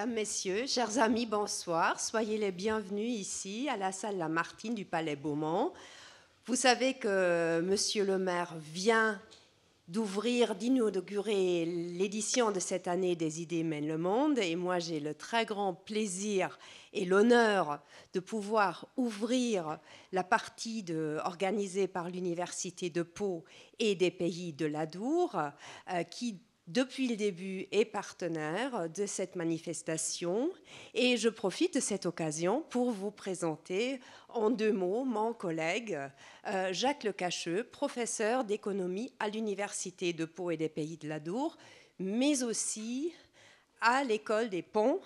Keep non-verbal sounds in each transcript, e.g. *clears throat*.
Mesdames, Messieurs, chers amis, bonsoir. Soyez les bienvenus ici à la salle Lamartine du Palais Beaumont. Vous savez que Monsieur le maire vient d'ouvrir, d'inaugurer l'édition de cette année des Idées mènent le monde. Et moi, j'ai le très grand plaisir et l'honneur de pouvoir ouvrir la partie organisée par l'Université de Pau et des pays de l'Adour, euh, qui depuis le début est partenaire de cette manifestation et je profite de cette occasion pour vous présenter en deux mots mon collègue euh, Jacques Lecacheux, professeur d'économie à l'Université de Pau et des Pays de l'Adour, mais aussi à l'école des ponts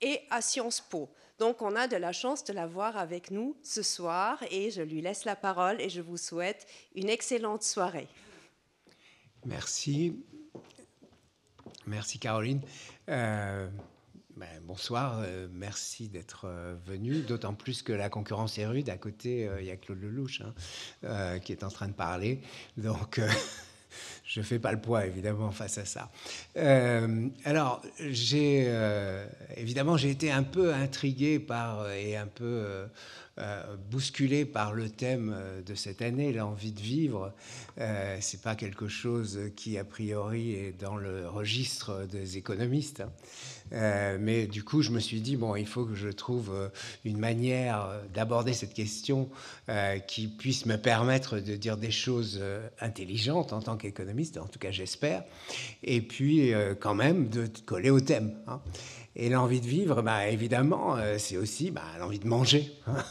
et à Sciences Po. Donc on a de la chance de l'avoir avec nous ce soir et je lui laisse la parole et je vous souhaite une excellente soirée. Merci. Merci Caroline. Euh, ben, bonsoir, euh, merci d'être euh, venu, d'autant plus que la concurrence est rude. À côté, il y a Claude Lelouch hein, qui est en train de parler. Donc, *laughs* je fais pas le poids, évidemment, face à ça. alors, j'ai évidemment, j'ai été un peu intrigué par et un peu euh, bousculé par le thème euh, de cette année, l'envie de vivre. Euh, c'est pas quelque chose qui a priori est dans le registre des économistes. Euh, mais du coup, je me suis dit bon, il faut que je trouve une manière d'aborder cette question qui puisse me permettre de dire des choses intelligentes en tant qu'économiste, en tout cas j'espère, et puis quand même de coller au thème. Hein. Et l'envie de vivre, bah, évidemment, c'est aussi bah, l'envie de manger. Hein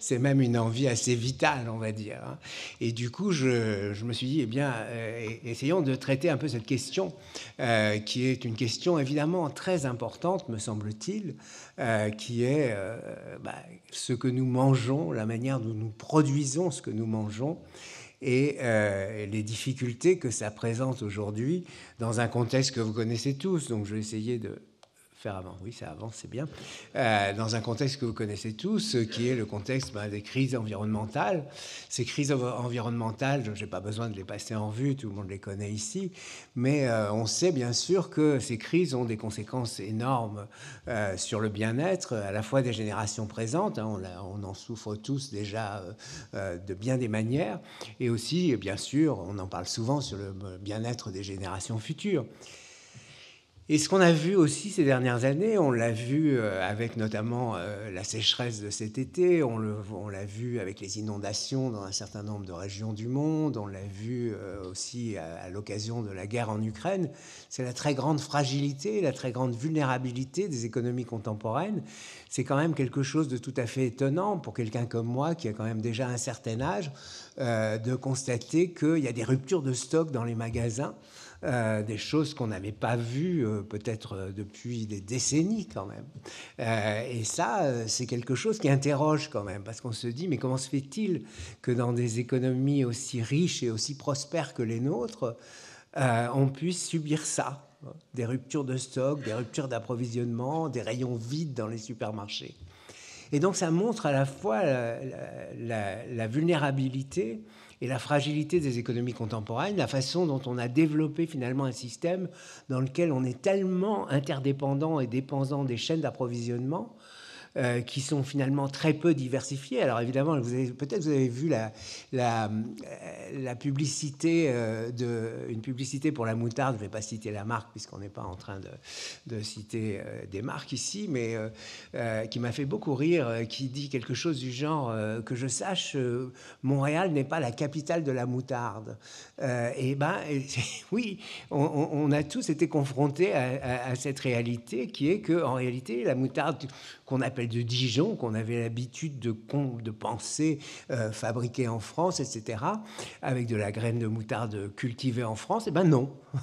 c'est même une envie assez vitale, on va dire. Hein. Et du coup, je, me suis dit, eh bien, euh, essayons de traiter un peu cette question, euh, qui est une question évidemment très importante, me semble-t-il, euh, qui est bah, ce que nous mangeons, la manière dont nous produisons ce que nous mangeons et les difficultés que ça présente aujourd'hui dans un contexte que vous connaissez tous. Donc je vais essayer de faire avant. Oui, ça avance, c'est bien. Euh, dans un contexte que vous connaissez tous, qui est le contexte ben, des crises environnementales. Ces crises environnementales, je n'ai pas besoin de les passer en vue, tout le monde les connaît ici, mais euh, on sait bien sûr que ces crises ont des conséquences énormes euh, sur le bien-être, à la fois des générations présentes, hein, on, on, en souffre tous déjà de bien des manières, et aussi, bien sûr, on en parle souvent sur le bien-être des générations futures. Et ce qu'on a vu aussi ces dernières années, on l'a vu euh, avec notamment euh, la sécheresse de cet été, on l'a vu avec les inondations dans un certain nombre de régions du monde, on l'a vu euh, aussi à, l'occasion de la guerre en Ukraine, c'est la très grande fragilité, la très grande vulnérabilité des économies contemporaines. C'est quand même quelque chose de tout à fait étonnant pour quelqu'un comme moi qui a quand même déjà un certain âge, de constater qu'il y a des ruptures de stock dans les magasins. Euh, des choses qu'on n'avait pas vues euh, peut-être euh, depuis des décennies quand même. et ça, c'est quelque chose qui interroge quand même, parce qu'on se dit, mais comment se fait-il que dans des économies aussi riches et aussi prospères que les nôtres, on puisse subir ça des ruptures de stock, des ruptures d'approvisionnement, des rayons vides dans les supermarchés. Et donc ça montre à la fois la vulnérabilité et la fragilité des économies contemporaines, la façon dont on a développé finalement un système dans lequel on est tellement interdépendant et dépendant des chaînes d'approvisionnement euh, qui sont finalement très peu diversifiés. Alors évidemment, peut-être vous avez vu la, euh, publicité, euh, une publicité pour la moutarde, je ne vais pas citer la marque puisqu'on n'est pas en train de, citer des marques ici, mais qui m'a fait beaucoup rire, qui dit quelque chose du genre que je sache, Montréal n'est pas la capitale de la moutarde. et ben *laughs* oui, on, a tous été confrontés à, à, à cette réalité qui est que en réalité la moutarde qu'on appelle de Dijon, qu'on avait l'habitude de, de penser euh, fabriquer en France, etc., avec de la graine de moutarde cultivée en France, eh ben non. *laughs*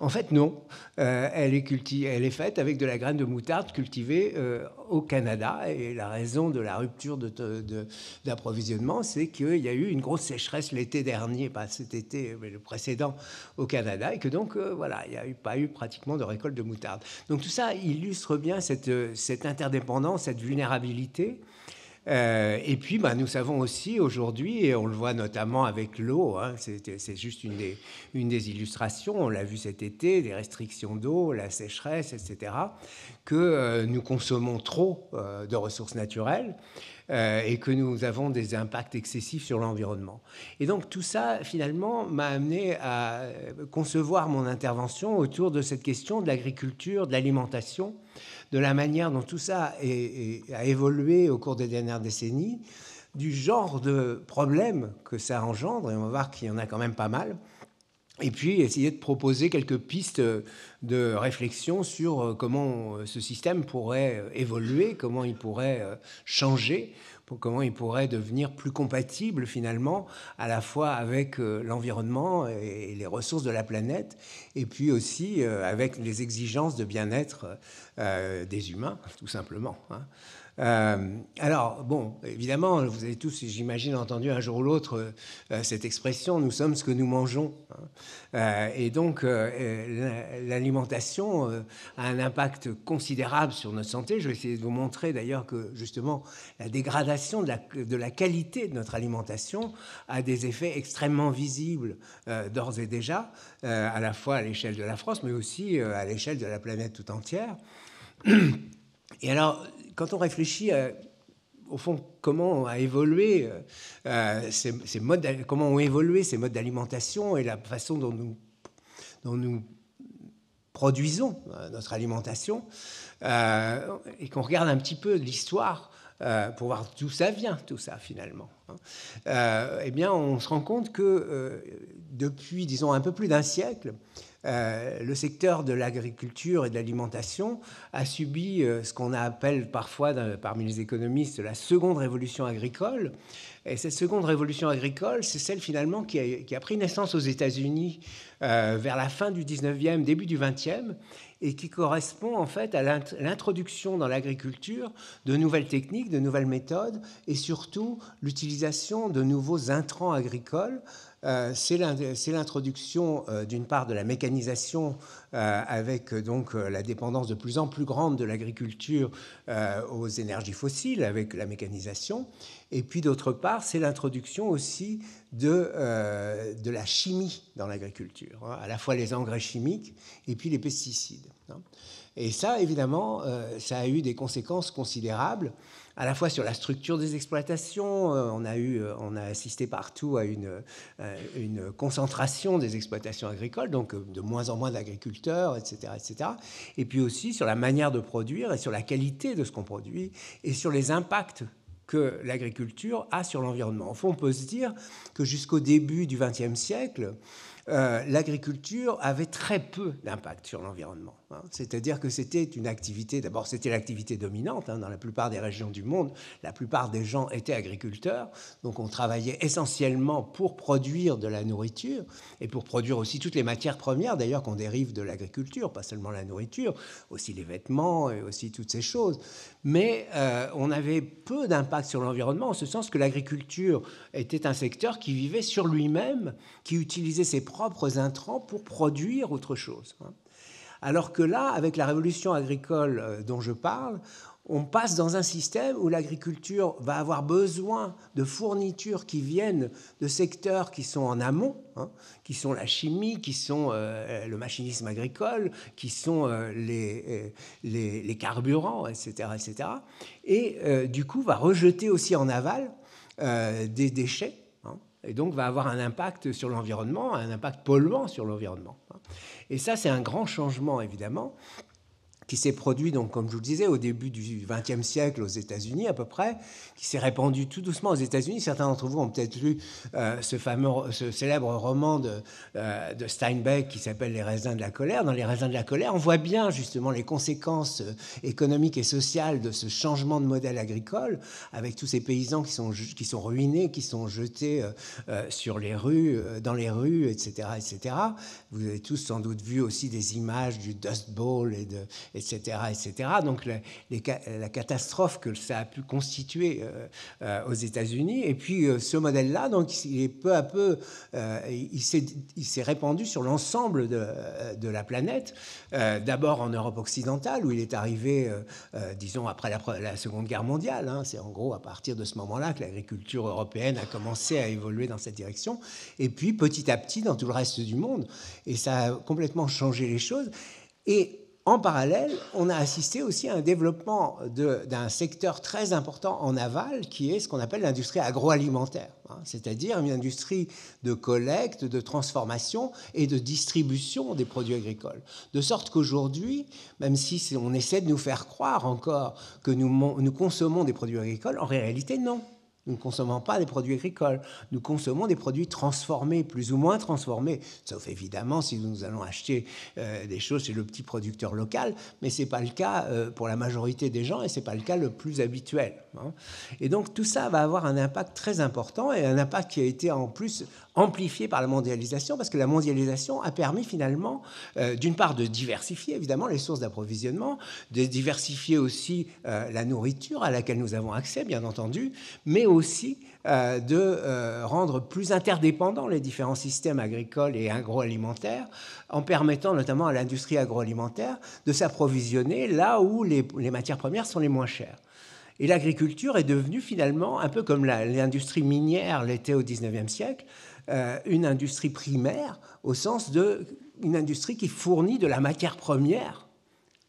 En fait, non. Euh, elle, est faite avec de la graine de moutarde cultivée euh, au Canada. Et la raison de la rupture d'approvisionnement, c'est qu'il y a eu une grosse sécheresse l'été dernier, pas cet été, mais le précédent au Canada, et que donc, euh, voilà, il n'y a pas eu pratiquement de récolte de moutarde. Donc tout ça illustre bien cette interdépendance, cette vulnérabilité. Et puis, bah, nous savons aussi aujourd'hui, et on le voit notamment avec l'eau, hein, c'est juste une des, illustrations, on l'a vu cet été, des restrictions d'eau, la sécheresse, etc., que nous consommons trop de ressources naturelles. Euh, et que nous avons des impacts excessifs sur l'environnement. Et donc tout ça, finalement, m'a amené à concevoir mon intervention autour de cette question de l'agriculture, de l'alimentation, de la manière dont tout ça a évolué au cours des dernières décennies, du genre de problèmes que ça engendre, et on va voir qu'il y en a quand même pas mal, et puis essayer de proposer quelques pistes de réflexion sur euh, comment euh, ce système pourrait euh, évoluer, comment il pourrait changer, comment il pourrait devenir plus compatible finalement à la fois avec l'environnement et les ressources de la planète, et puis aussi avec les exigences de bien-être des humains, tout simplement. Hein. Euh, alors, bon, évidemment, vous avez tous, j'imagine, entendu un jour ou l'autre euh, cette expression nous sommes ce que nous mangeons. Hein. Euh, et donc, l'alimentation a un impact considérable sur notre santé. Je vais essayer de vous montrer d'ailleurs que, justement, la dégradation de la, de la, qualité de notre alimentation a des effets extrêmement visibles d'ores et déjà, à la fois à l'échelle de la France, mais aussi à l'échelle de la planète tout entière. Et alors, quand on réfléchit au fond, comment a évolué euh, ces, modes, comment ont évolué ces modes d'alimentation et la façon dont nous, produisons euh, notre alimentation, euh, et qu'on regarde un petit peu l'histoire pour voir d'où ça vient, tout ça finalement. Hein. eh bien, on se rend compte que depuis, disons, un peu plus d'un siècle, euh, le secteur de l'agriculture et de l'alimentation a subi euh, ce qu'on appelle parfois parmi les économistes la seconde révolution agricole. Et cette seconde révolution agricole, c'est celle finalement qui a, pris naissance aux États-Unis euh, vers la fin du 19e, début du 20e, et qui correspond en fait à l'introduction dans l'agriculture de nouvelles techniques, de nouvelles méthodes, et surtout l'utilisation de nouveaux intrants agricoles c'est l'introduction euh, d'une part de la mécanisation euh, avec donc la dépendance de plus en plus grande de l'agriculture aux énergies fossiles avec la mécanisation et puis d'autre part c'est l'introduction aussi de, de la chimie dans l'agriculture, hein, à la fois les engrais chimiques et puis les pesticides. Hein. Et ça, évidemment, ça a eu des conséquences considérables à la fois sur la structure des exploitations. Euh, on a, eu, euh, on a assisté partout à une, euh, une concentration des exploitations agricoles, donc de moins en moins etc., etc. Et puis aussi sur la manière de produire et sur la qualité de ce qu'on produit et sur les impacts que l'agriculture a sur l'environnement. En fond, on peut se dire que jusqu'au début du XXe siècle, l'agriculture avait très peu d'impact sur l'environnement. Hein. C'est-à-dire que c'était une activité, d'abord c'était l'activité dominante hein, dans la plupart des régions du monde. La plupart des gens étaient agriculteurs, donc on travaillait essentiellement pour produire de la nourriture et pour produire aussi toutes les matières premières d'ailleurs qu'on dérive de l'agriculture, pas seulement la nourriture, aussi les vêtements et aussi toutes ces choses. Mais euh, on avait peu d'impact sur l'environnement en ce sens que l'agriculture était un secteur qui vivait sur lui-même, qui utilisait ses propres intrants pour produire autre chose. Hein. Alors que là, avec la révolution agricole euh, dont je parle, on passe dans un système où l'agriculture va avoir besoin de fournitures qui viennent de secteurs qui sont en amont, hein, qui sont la chimie, qui sont euh, le machinisme agricole, qui sont euh, les, les, carburants, etc. etc. et du coup va rejeter aussi en aval des déchets, et donc va avoir un impact sur l'environnement, un impact polluant sur l'environnement. Et ça, c'est un grand changement, évidemment, qui s'est produit, donc, comme je vous le disais, au début du XXe siècle aux États-Unis à peu près, qui s'est répandu tout doucement aux États-Unis. Certains d'entre vous ont peut-être lu euh, ce fameux, ce célèbre roman de, euh, de Steinbeck qui s'appelle Les raisins de la colère. Dans Les raisins de la colère, on voit bien justement les conséquences euh, économiques et sociales de ce changement de modèle agricole, avec tous ces paysans qui sont, qui sont ruinés, qui sont jetés sur les rues, dans les rues, etc., etc. Vous avez tous sans doute vu aussi des images du Dust Bowl et de etc., etc. Donc la, catastrophe que ça a pu constituer aux États-Unis. Et puis ce modèle-là, donc il est peu à peu, il s'est répandu sur l'ensemble de, la planète. D'abord en Europe occidentale, où il est arrivé, disons, après la, la Seconde Guerre mondiale. Hein. C'est en gros à partir de ce moment-là que l'agriculture européenne a commencé à évoluer dans cette direction. Et puis petit à petit dans tout le reste du monde. Et ça a complètement changé les choses. Et en parallèle, on a assisté aussi à un développement d'un secteur très important en aval, qui est ce qu'on appelle l'industrie agroalimentaire, hein. c'est-à-dire une industrie de collecte, de transformation et de distribution des produits agricoles. De sorte qu'aujourd'hui, même si on essaie de nous faire croire encore que nous, nous consommons des produits agricoles, en réalité, non. Nous ne consommons pas des produits agricoles, nous consommons des produits transformés, plus ou moins transformés, sauf évidemment si nous allons acheter euh, des choses chez le petit producteur local, mais ce n'est pas le cas euh, pour la majorité des gens et ce n'est pas le cas le plus habituel. Hein. Et donc tout ça va avoir un impact très important et un impact qui a été en plus amplifié par la mondialisation, parce que la mondialisation a permis finalement, euh, d'une part, de diversifier évidemment les sources d'approvisionnement, de diversifier aussi la nourriture à laquelle nous avons accès, bien entendu, mais aussi euh, de euh, rendre plus interdépendants les différents systèmes agricoles et agroalimentaires, en permettant notamment à l'industrie agroalimentaire de s'approvisionner là où les, matières premières sont les moins chères. Et l'agriculture est devenue finalement, un peu comme l'industrie minière l'était au XIXe siècle, euh, une industrie primaire au sens de une industrie qui fournit de la matière première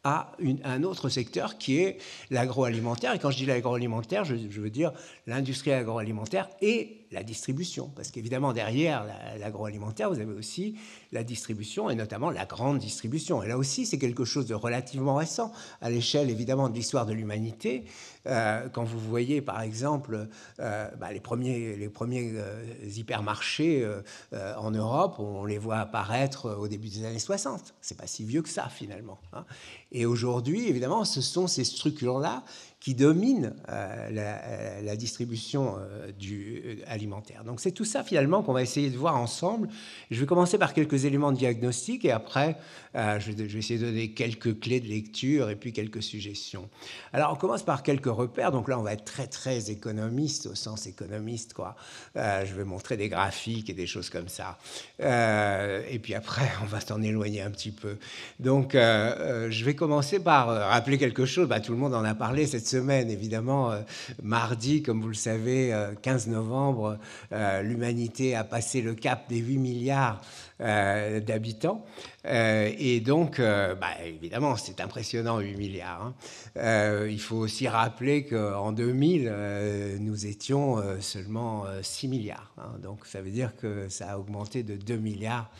à un autre secteur qui est l'agroalimentaire. Et quand je dis l'agroalimentaire, je, veux dire l'industrie agroalimentaire et la distribution. Parce qu'évidemment, derrière l'agroalimentaire, vous avez aussi la distribution et notamment la grande distribution. Et là aussi, c'est quelque chose de relativement récent à l'échelle, évidemment, de l'histoire de l'humanité. Euh, quand vous voyez, par exemple, euh, bah, les premiers, les premiers euh, hypermarchés en Europe, on les voit apparaître au début des années 60. C'est pas si vieux que ça, finalement. Hein. Et aujourd'hui, évidemment, ce sont ces structures-là qui domine euh, la, la, distribution euh, du, euh, alimentaire. Donc c'est tout ça finalement qu'on va essayer de voir ensemble. Je vais commencer par quelques éléments de diagnostic et après je vais, je, vais, essayer de donner quelques clés de lecture et puis quelques suggestions. Alors on commence par quelques repères. Donc là on va être très très économiste au sens économiste quoi. je vais montrer des graphiques et des choses comme ça. et puis après *laughs* on va s'en éloigner un petit peu. Donc je vais commencer par rappeler quelque chose. Bah, tout le monde en a parlé cette évidemment, euh, mardi, comme vous le savez, 15 euh, novembre, euh, l'humanité a passé le cap des 8 milliards d'habitants. et donc, bah, évidemment, c'est impressionnant, 8 milliards. Hein. il faut aussi rappeler qu'en 2000, nous étions seulement 6 milliards. Hein. donc, ça veut dire que ça a augmenté de 2 milliards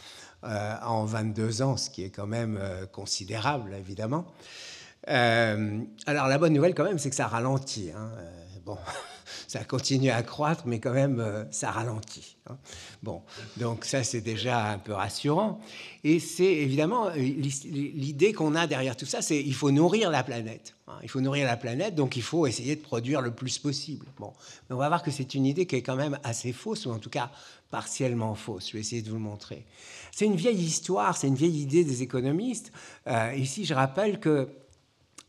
en 22 ans, ce qui est quand même considérable, évidemment. Euh, alors la bonne nouvelle quand même, c'est que ça ralentit. Hein. Euh, bon, *laughs* ça continue à croître, mais quand même, euh, ça ralentit. Hein. Bon, donc ça, c'est déjà un peu rassurant. Et c'est évidemment l'idée qu'on a derrière tout ça, c'est il faut nourrir la planète. Hein. Il faut nourrir la planète, donc il faut essayer de produire le plus possible. Bon, mais on va voir que c'est une idée qui est quand même assez fausse, ou en tout cas partiellement fausse. Je vais essayer de vous le montrer. C'est une vieille histoire, c'est une vieille idée des économistes. ici, je rappelle que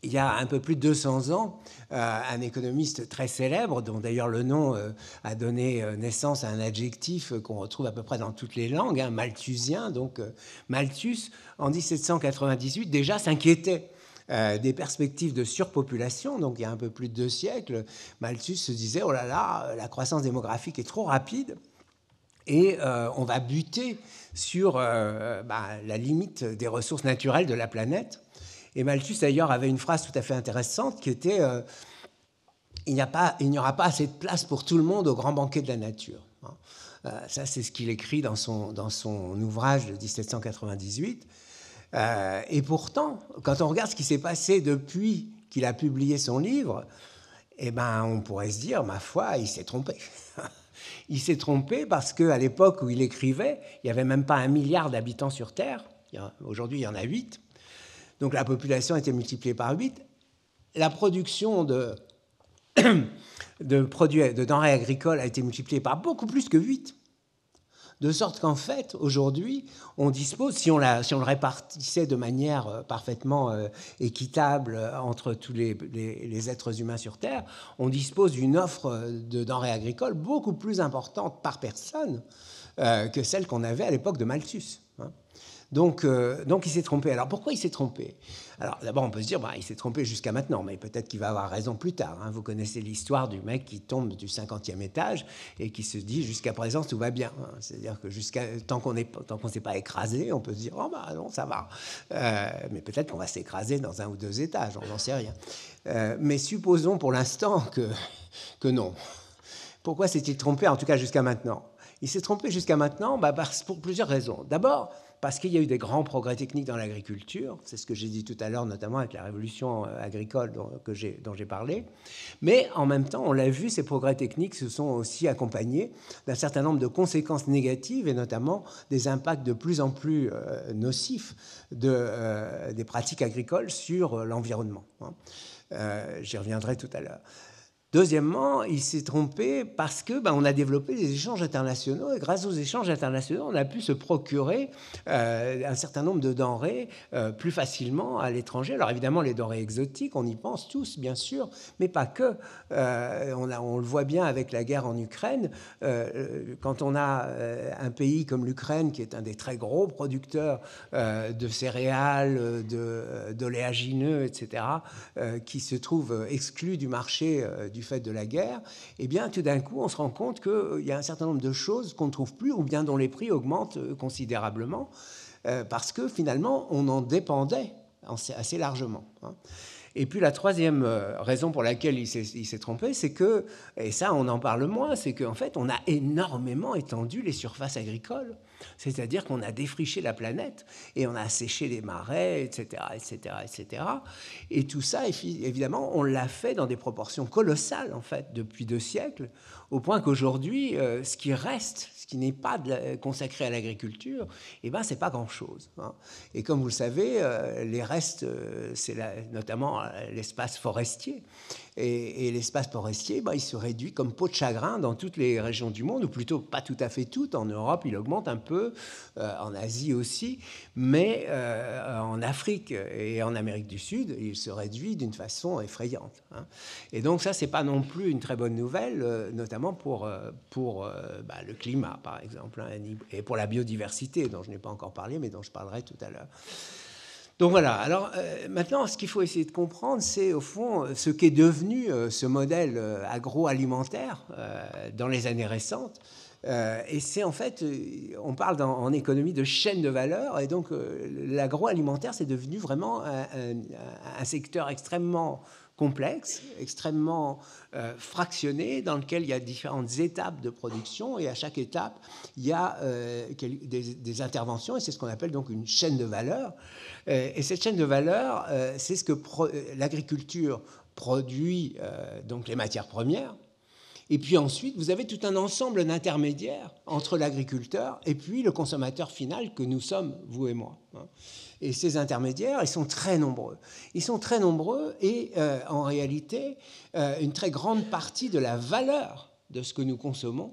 il y a un peu plus de 200 ans, euh, un économiste très célèbre, dont d'ailleurs le nom euh, a donné euh, naissance à un adjectif qu'on retrouve à peu près dans toutes les langues, hein, malthusien. Donc Malthus, en 1798, déjà s'inquiétait des perspectives de surpopulation, donc il y a un peu plus de deux siècles, Malthus se disait, oh là là, la croissance démographique est trop rapide et on va buter sur bah, la limite des ressources naturelles de la planète. Et Malthus, d'ailleurs, avait une phrase tout à fait intéressante qui était euh, Il n'y aura pas assez de place pour tout le monde au grand banquet de la nature. Hein. Euh, ça, c'est ce qu'il écrit dans son, ouvrage de 1798. Euh, et pourtant, quand on regarde ce qui s'est passé depuis qu'il a publié son livre, eh ben, on pourrait se dire, ma foi, il s'est trompé. *laughs* il s'est trompé parce qu'à l'époque où il écrivait, il n'y avait même pas un milliard d'habitants sur Terre. Aujourd'hui, il y en a huit. Donc la population a été multipliée par 8. La production *coughs* de, denrées agricoles a été multipliée par beaucoup plus que 8. De sorte qu'en fait, aujourd'hui, on dispose, si on, la, si on, le répartissait de manière euh, parfaitement euh, équitable entre tous les, les, êtres humains sur Terre, on dispose d'une offre de denrées agricoles beaucoup plus importante par personne euh, que celle qu'on avait à l'époque de Malthus. Donc, euh, donc il s'est trompé. Alors pourquoi il s'est trompé? Alors d'abord on peut se dire, bah, il s'est trompé jusqu'à maintenant, mais peut-être qu'il va avoir raison plus tard. Hein. Vous connaissez l'histoire du mec qui tombe du 50e étage et qui se dit, jusqu'à présent tout va bien. Hein. C'est-à-dire que jusqu'à tant qu'on ne s'est pas écrasé, on peut se dire, oh bah non, ça va. Euh, mais peut-être qu'on va s'écraser dans un ou deux étages, on n'en sait rien. Euh, mais supposons pour l'instant que, que non. Pourquoi s'est-il trompé, en tout cas jusqu'à maintenant? Il s'est trompé jusqu'à maintenant bah, pour plusieurs raisons. D'abord, parce qu'il y a eu des grands progrès techniques dans l'agriculture, c'est ce que j'ai dit tout à l'heure, notamment avec la révolution euh, agricole dont, j'ai parlé, mais en même temps, on l'a vu, ces progrès techniques se sont aussi accompagnés d'un certain nombre de conséquences négatives, et notamment des impacts de plus en plus euh, nocifs euh, des pratiques agricoles sur l'environnement. Hein. J'y reviendrai tout à l'heure. Deuxièmement, il s'est trompé parce que ben, on a développé des échanges internationaux et grâce aux échanges internationaux, on a pu se procurer euh, un certain nombre de denrées euh, plus facilement à l'étranger. Alors évidemment, les denrées exotiques, on y pense tous, bien sûr, mais pas que. Euh, on, a, on, le voit bien avec la guerre en Ukraine. quand on a un pays comme l'Ukraine, qui est un des très gros producteurs de céréales, d'oléagineux, etc., qui se trouve exclu du marché du fait de la guerre, eh bien, tout d'un coup, on se rend compte qu'il euh, y a un certain nombre de choses qu'on ne trouve plus ou bien dont les prix augmentent euh, considérablement euh, parce que finalement, on en dépendait assez largement. Et puis la troisième raison pour laquelle il s'est trompé, c'est que, et ça on en parle moins, c'est qu'en fait on a énormément étendu les surfaces agricoles. C'est-à-dire qu'on a défriché la planète et on a asséché les marais, etc., etc., etc. Et tout ça, évidemment, on l'a fait dans des proportions colossales, en fait, depuis deux siècles, au point qu'aujourd'hui, euh, ce qui reste, ce qui n'est pas consacré à l'agriculture, eh ben, c'est pas grand-chose. Hein. Et comme vous le savez, euh, les restes, euh, c'est notamment l'espace forestier. Et, l'espace forestier, bah, il se réduit comme peau de chagrin dans toutes les régions du monde, ou plutôt pas tout à fait toutes. En Europe, il augmente un peu, euh, en Asie aussi, mais euh, en Afrique et en Amérique du Sud, il se réduit d'une façon effrayante. Hein. Et donc ça, c'est pas non plus une très bonne nouvelle, euh, notamment pour, pour bah, le climat, par exemple, hein, et pour la biodiversité, dont je n'ai pas encore parlé, mais dont je parlerai tout à l'heure. Donc voilà, alors euh, maintenant, ce qu'il faut essayer de comprendre, c'est au fond ce qu'est devenu euh, ce modèle euh, agroalimentaire dans les années récentes. et c'est en fait, on parle en économie de chaîne de valeur, et donc l'agroalimentaire, c'est devenu vraiment un, secteur extrêmement complexe, extrêmement euh, fractionné, dans lequel il y a différentes étapes de production, et à chaque étape, il y a euh, des, interventions, et c'est ce qu'on appelle donc une chaîne de valeur. Euh, et cette chaîne de valeur, c'est ce que l'agriculture produit, donc les matières premières, et puis ensuite, vous avez tout un ensemble d'intermédiaires entre l'agriculteur et puis le consommateur final que nous sommes, vous et moi. Hein. Et ces intermédiaires, ils sont très nombreux. Ils sont très nombreux et euh, en réalité, euh, une très grande partie de la valeur de ce que nous consommons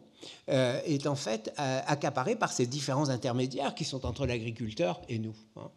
euh, est en fait accaparée par ces différents intermédiaires qui sont entre l'agriculteur et nous. Hein.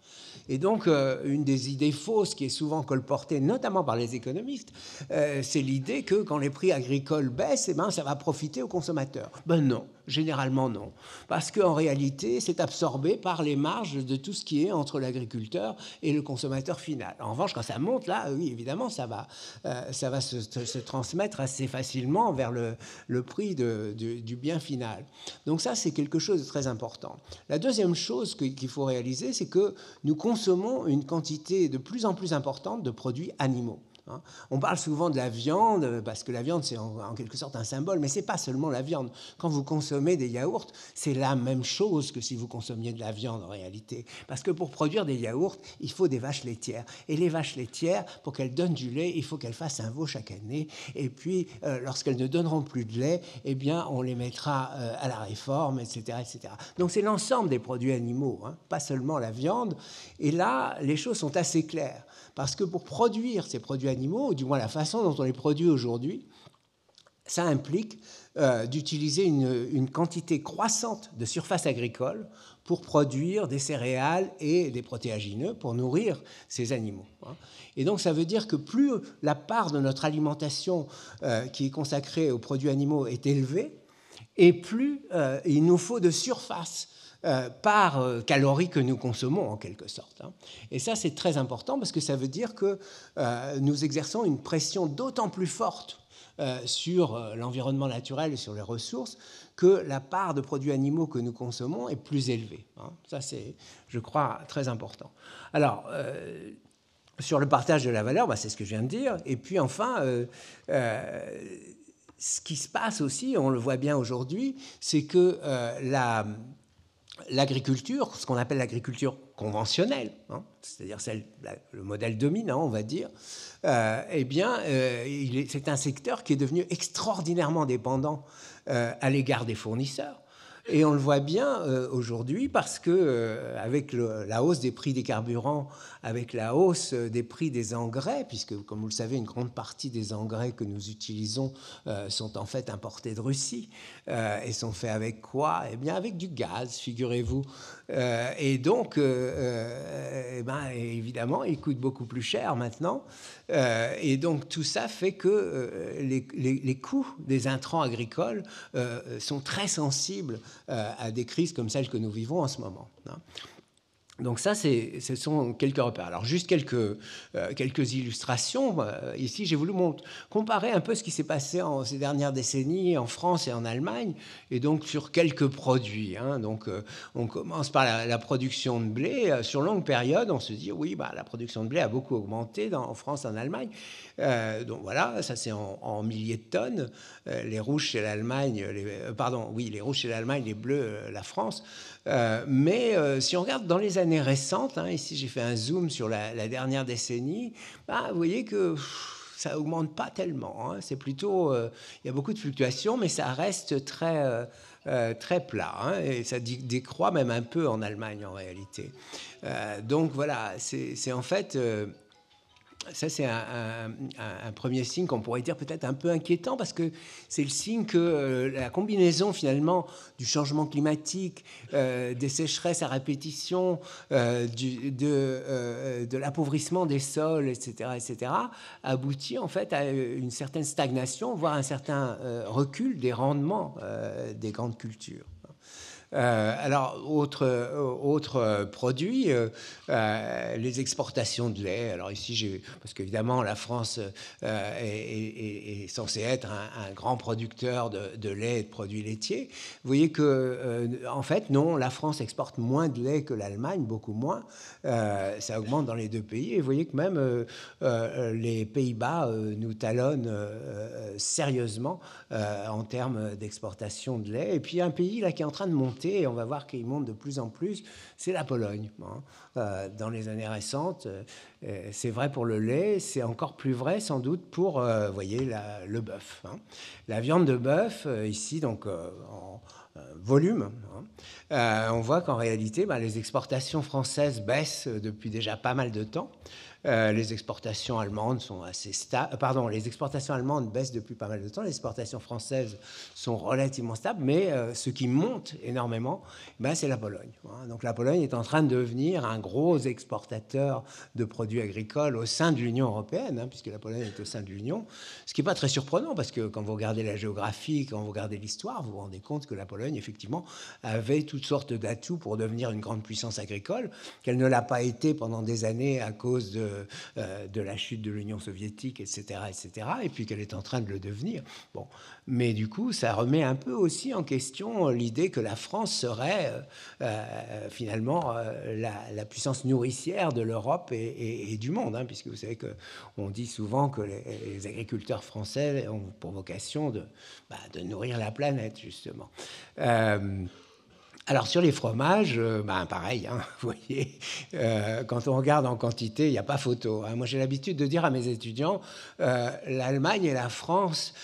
Et donc, euh, une des idées fausses qui est souvent colportée, notamment par les économistes, euh, c'est l'idée que quand les prix agricoles baissent, eh ben, ça va profiter aux consommateurs. Ben non, généralement non. Parce qu'en réalité, c'est absorbé par les marges de tout ce qui est entre l'agriculteur et le consommateur final. En revanche, quand ça monte, là, oui, évidemment, ça va, euh, ça va se, transmettre assez facilement vers le, prix du bien final. Donc ça, c'est quelque chose de très important. La deuxième chose qu'il faut réaliser, c'est que nous consommons une quantité de plus en plus importante de produits animaux. Hein. On parle souvent de la viande, parce que la viande, c'est en, quelque sorte un symbole, mais ce n'est pas seulement la viande. Quand vous consommez des yaourts, c'est la même chose que si vous consommiez de la viande en réalité. Parce que pour produire des yaourts, il faut des vaches laitières. Et les vaches laitières, pour qu'elles donnent du lait, il faut qu'elles fassent un veau chaque année. Et puis, euh, lorsqu'elles ne donneront plus de lait, eh bien, on les mettra euh, à la réforme, etc. etc. Donc c'est l'ensemble des produits animaux, hein, pas seulement la viande. Et là, les choses sont assez claires. Parce que pour produire ces produits animaux, ou du moins la façon dont on les produit aujourd'hui, ça implique d'utiliser une, une, quantité croissante de surface agricole pour produire des céréales et des protéagineux pour nourrir ces animaux. Hein. Et donc ça veut dire que plus la part de notre alimentation euh, qui est consacrée aux produits animaux est élevée, et plus euh, il nous faut de surface euh, par calorie que nous consommons en quelque sorte. Hein. Et ça c'est très important parce que ça veut dire que nous exerçons une pression d'autant plus forte sur l'environnement naturel et sur les ressources que la part de produits animaux que nous consommons est plus élevée. Hein. Ça, c'est, je crois, très important. Alors, euh, sur le partage de la valeur, bah, c'est ce que je viens de dire. Et puis, enfin, euh, euh, ce qui se passe aussi, on le voit bien aujourd'hui, c'est que la, l'agriculture, ce qu'on appelle l'agriculture conventionnelle, hein, c'est-à-dire le modèle dominant, on va dire, eh bien, c'est un secteur qui est devenu extraordinairement dépendant euh, à l'égard des fournisseurs. Et on le voit bien euh, aujourd'hui parce que euh, avec la hausse des prix des carburants, avec la hausse des prix des engrais, puisque comme vous le savez, une grande partie des engrais que nous utilisons sont en fait importés de Russie et sont faits avec quoi? Eh bien avec du gaz, figurez-vous. et donc, eh ben, évidemment, ils coûtent beaucoup plus cher maintenant. Euh, et donc tout ça fait que euh, les, coûts des intrants agricoles euh, sont très sensibles à des crises comme celles que nous vivons en ce moment. Hein. Donc ça, ce sont quelques repères. Alors juste quelques, euh, quelques illustrations. Euh, ici, j'ai voulu comparer un peu ce qui s'est passé en ces dernières décennies en France et en Allemagne, et donc sur quelques produits. Hein. Donc euh, on commence par la, production de blé. Sur longue période, on se dit, oui, bah, la production de blé a beaucoup augmenté en France et en Allemagne. donc voilà, ça c'est en, milliers de tonnes. Les rouges chez l'Allemagne, pardon, oui, les rouges chez l'Allemagne, les bleus la France. Euh, mais euh, si on regarde dans les années récentes, hein, ici j'ai fait un zoom sur la, dernière décennie, bah, vous voyez que ça augmente pas tellement. Hein. C'est plutôt, euh, il y a beaucoup de fluctuations, mais ça reste très très plat. Hein, et ça décroît même un peu en Allemagne en réalité. donc voilà, c'est en fait ça, c'est un, premier signe qu'on pourrait dire peut-être un peu inquiétant parce que c'est le signe que euh, la combinaison finalement du changement climatique, euh, des sécheresses à répétition, euh, de, de l'appauvrissement des sols, etc., etc., aboutit en fait à une certaine stagnation, voire un certain recul des rendements des grandes cultures. Euh, alors, autre, euh, autre produit, euh, les exportations de lait. Alors ici, parce qu'évidemment, la France est, censée être un, grand producteur de, lait et de produits laitiers. Vous voyez que, en fait, non, la France exporte moins de lait que l'Allemagne, beaucoup moins. ça augmente dans les deux pays. Et vous voyez que même les Pays-Bas nous talonnent sérieusement en termes d'exportation de lait. Et puis, un pays là qui est en train de monter et on va voir qu'il monte de plus en plus, c'est la Pologne. Hein. Euh, dans les années récentes, euh, c'est vrai pour le lait, c'est encore plus vrai sans doute pour, euh, voyez, le bœuf. Hein. La viande de bœuf, ici, donc en volume, hein, on voit qu'en réalité, bah, les exportations françaises baissent depuis déjà pas mal de temps. Euh, les exportations allemandes sont assez stables. Euh, pardon, les exportations allemandes baissent depuis pas mal de temps. Les exportations françaises sont relativement stables, mais euh, ce qui monte énormément, ben, c'est la Pologne. Hein. Donc la Pologne est en train de devenir un gros exportateur de produits agricoles au sein de l'Union européenne, hein, puisque la Pologne est au sein de l'Union. Ce qui n'est pas très surprenant, parce que quand vous regardez la géographie, quand vous regardez l'histoire, vous vous rendez compte que la Pologne, effectivement, avait toutes sortes d'atouts pour devenir une grande puissance agricole, qu'elle ne l'a pas été pendant des années à cause de euh, de la chute de l'Union soviétique, etc., etc., et puis qu'elle est en train de le devenir. Bon, mais du coup, ça remet un peu aussi en question l'idée que la France serait euh, euh, finalement la, puissance nourricière de l'Europe et, du monde, hein, puisque vous savez que on dit souvent que les, agriculteurs français ont pour vocation de, bah, de nourrir la planète justement. Alors sur les fromages, euh, ben pareil, hein, *laughs* vous voyez, euh, quand on regarde en quantité, il n'y a pas photo. Hein. Moi j'ai l'habitude de dire à mes étudiants, euh, l'Allemagne et la France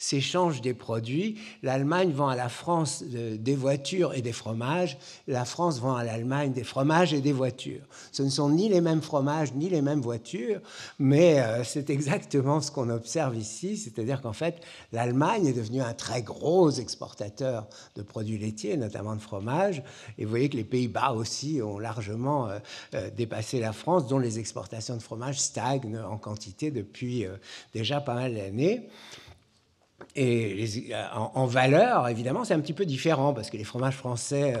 s'échangent des produits. L'Allemagne vend à la France des voitures et des fromages, la France vend à l'Allemagne des fromages et des voitures. Ce ne sont ni les mêmes fromages ni les mêmes voitures, mais c'est exactement ce qu'on observe ici, c'est-à-dire qu'en fait l'Allemagne est devenue un très gros exportateur de produits notamment de fromage. Et vous voyez que les Pays-Bas aussi ont largement euh, euh, dépassé la France, dont les exportations de fromage stagnent en quantité depuis euh, déjà pas mal d'années. Et en, valeur, évidemment, c'est un petit peu différent parce que les fromages français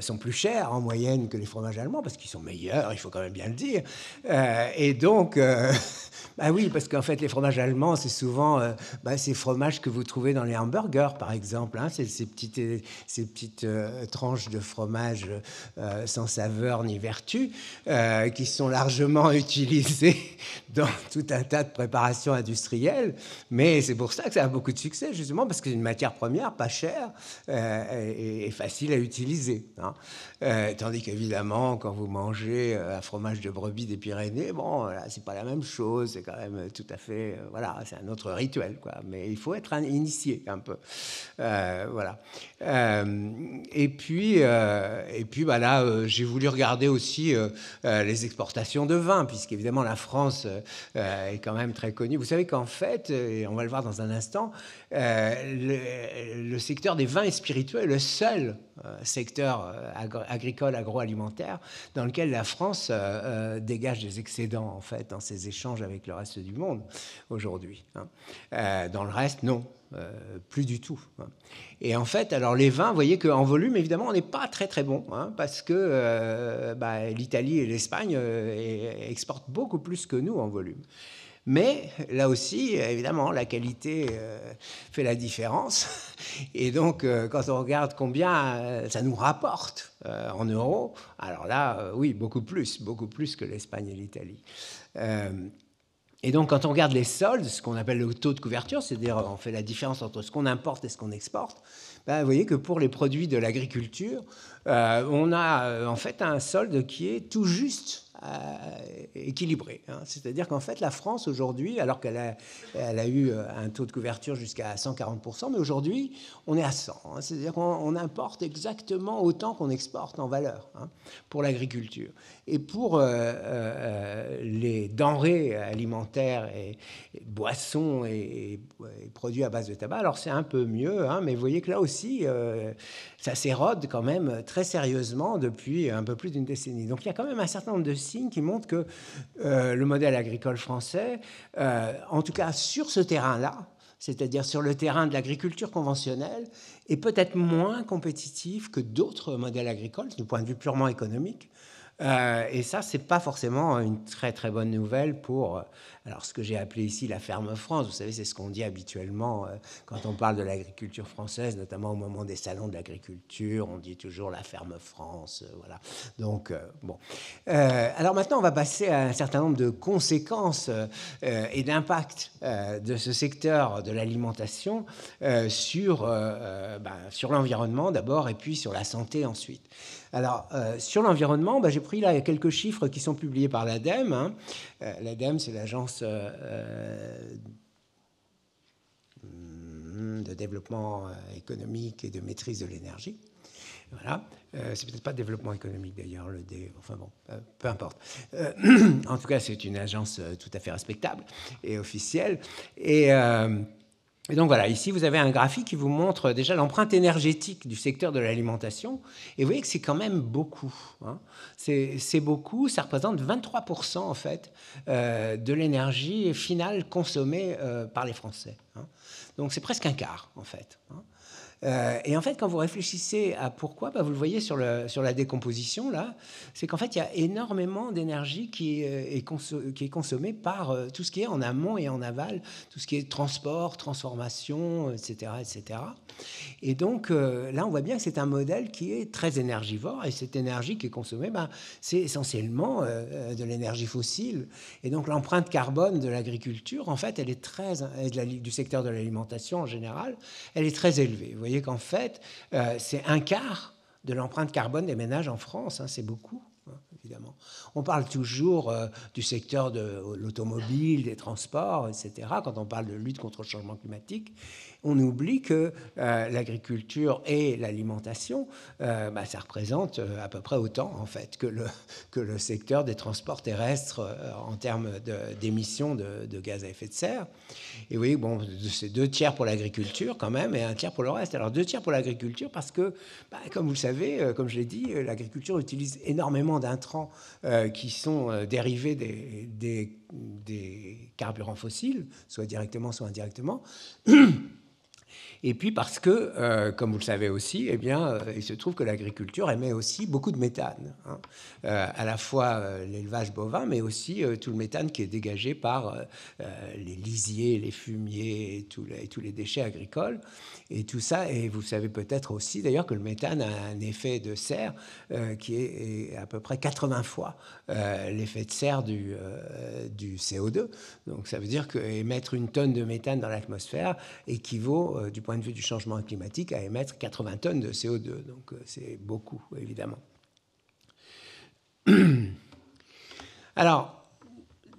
sont plus chers en moyenne que les fromages allemands parce qu'ils sont meilleurs, il faut quand même bien le dire. et donc, *laughs* bah oui, parce qu'en fait, les fromages allemands, c'est souvent euh, bah, ces fromages que vous trouvez dans les hamburgers, par exemple. Hein, ces petites, ces petites euh, tranches de fromage euh, sans saveur ni vertu, qui sont largement *laughs* utilisées dans tout un tas de préparations industrielles. Mais c'est pour ça que ça a beaucoup de succès, justement, parce que c'est une matière première pas chère et, facile à utiliser. Hein. tandis qu'évidemment, quand vous mangez un fromage de brebis des Pyrénées, bon, c'est pas la même chose c'est quand même tout à fait, euh, voilà, c'est un autre rituel, quoi. Mais il faut être un initié un peu, euh, voilà. Euh, et puis, et puis, bah là, j'ai voulu regarder aussi les exportations de vin, puisqu'évidemment la France est quand même très connue. Vous savez qu'en fait, et on va le voir dans un instant, le, secteur des vins et spiritueux est le seul secteur agricole agroalimentaire dans lequel la France dégage des excédents en fait dans ses échanges avec le reste du monde aujourd'hui. Hein. Euh, dans le reste, non. Euh, plus du tout. Hein. Et en fait, alors les vins, vous voyez qu'en volume, évidemment, on n'est pas très très bon, hein, parce que euh, bah, l'Italie et l'Espagne exportent beaucoup plus que nous en volume. Mais là aussi, évidemment, la qualité fait la différence. *laughs* Et donc, quand on regarde combien ça nous rapporte en euros, alors là, oui, beaucoup plus, beaucoup plus que l'Espagne et l'Italie. Et donc, quand on regarde les soldes, ce qu'on appelle le taux de couverture, c'est-à-dire on fait la différence entre ce qu'on importe et ce qu'on exporte, ben, vous voyez que pour les produits de l'agriculture, euh, on a euh, en fait un solde qui est tout juste équilibré. Hein. C'est-à-dire qu'en fait, la France aujourd'hui, alors qu'elle a, elle a eu un taux de couverture jusqu'à 140%, mais aujourd'hui, on est à 100. Hein. C'est-à-dire qu'on importe exactement autant qu'on exporte en valeur hein, pour l'agriculture. Et pour les denrées alimentaires et, boissons et, produits à base de tabac, alors c'est un peu mieux, mais vous voyez que là aussi, ça s'érode quand même très sérieusement depuis un peu plus d'une décennie. Donc il y a quand même un certain nombre de qui montrent que euh, le modèle agricole français, euh, en tout cas sur ce terrain-là, c'est-à-dire sur le terrain de l'agriculture conventionnelle, est peut-être moins compétitif que d'autres modèles agricoles, du point de vue purement économique. Euh, et ça, c'est pas forcément une très très bonne nouvelle pour alors, ce que j'ai appelé ici la ferme France, vous savez, c'est ce qu'on dit habituellement euh, quand on parle de l'agriculture française, notamment au moment des salons de l'agriculture, on dit toujours la ferme France, euh, voilà. Donc, euh, bon. alors maintenant, on va passer à un certain nombre de conséquences et d'impacts de ce secteur de l'alimentation sur, ben, sur l'environnement d'abord et puis sur la santé ensuite. Alors, sur l'environnement, ben, j'ai pris là quelques chiffres qui sont publiés par l'ADEME. L'ADEME, c'est l'agence euh, hmm, de développement euh, économique et de maîtrise de l'énergie. Voilà. Euh, c'est peut-être pas développement économique d'ailleurs, le D. Enfin bon, peu importe. *clears throat* en tout cas, c'est une agence tout à fait respectable et officielle. Et et donc voilà, ici vous avez un graphique qui vous montre déjà l'empreinte énergétique du secteur de l'alimentation. Et vous voyez que c'est quand même beaucoup. Hein. C'est beaucoup, ça représente 23% en fait euh, de l'énergie finale consommée euh, par les Français. Hein. Donc c'est presque un quart en fait. Hein. Euh, et en fait, quand vous réfléchissez à pourquoi, bah, vous le voyez sur, la décomposition, là, c'est qu'en fait, il y a énormément d'énergie qui, est, est consommée par euh, tout ce qui est en amont et en aval, tout ce qui est transport, transformation, etc. etc. Et donc, euh, là, on voit bien que c'est un modèle qui est très énergivore, et cette énergie qui est consommée, bah, c'est essentiellement de l'énergie fossile. Et donc, l'empreinte carbone de l'agriculture, en fait, elle est très, du secteur de l'alimentation en général, elle est très élevée. Vous voyez qu'en fait, c'est un quart de l'empreinte carbone des ménages en France. Hein, c'est beaucoup. Hein, évidemment. On parle toujours du secteur de l'automobile, des transports, etc., quand on parle de lutte contre le changement climatique on oublie que euh, l'agriculture et l'alimentation, euh, bah, ça représente euh, à peu près autant en fait que le, *laughs* que le secteur des transports terrestres en termes d'émissions de, gaz à effet de serre. Et oui, bon, c'est deux tiers pour l'agriculture quand même et un tiers pour le reste. Alors deux tiers pour l'agriculture parce que, bah, comme vous le savez, comme je l'ai dit, l'agriculture utilise énormément d'intrants qui sont dérivés des, des, des carburants fossiles, soit directement, soit indirectement. *clears throat* Et puis parce que, euh, comme vous le savez aussi, eh bien, euh, il se trouve que l'agriculture émet aussi beaucoup de méthane, hein. euh, à la fois l'élevage bovin, mais aussi tout le méthane qui est dégagé par les lisiers, les fumiers et tous les, déchets agricoles. Et tout ça, et vous savez peut-être aussi d'ailleurs que le méthane a un effet de serre qui est, à peu près 80 fois l'effet de serre du, du CO2. Donc ça veut dire qu'émettre une tonne de méthane dans l'atmosphère équivaut du point de vue du changement climatique, à émettre 80 tonnes de CO2. Donc euh, c'est beaucoup, évidemment. *clears throat* Alors,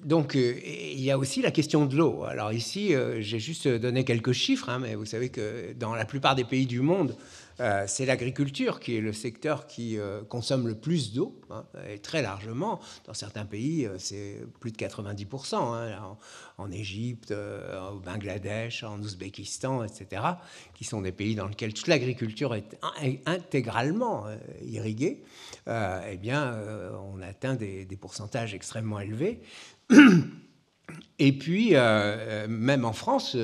donc, euh, il y a aussi la question de l'eau. Alors ici, euh, j'ai juste donné quelques chiffres, hein, mais vous savez que dans la plupart des pays du monde, euh, c'est l'agriculture qui est le secteur qui euh, consomme le plus d'eau, hein, et très largement. Dans certains pays, euh, c'est plus de 90%. Hein, en, Égypte, au Bangladesh, en Ouzbékistan, etc., qui sont des pays dans lesquels toute l'agriculture est intégralement irriguée. eh bien, on atteint des, pourcentages extrêmement élevés. *clears throat* Et puis, même en France,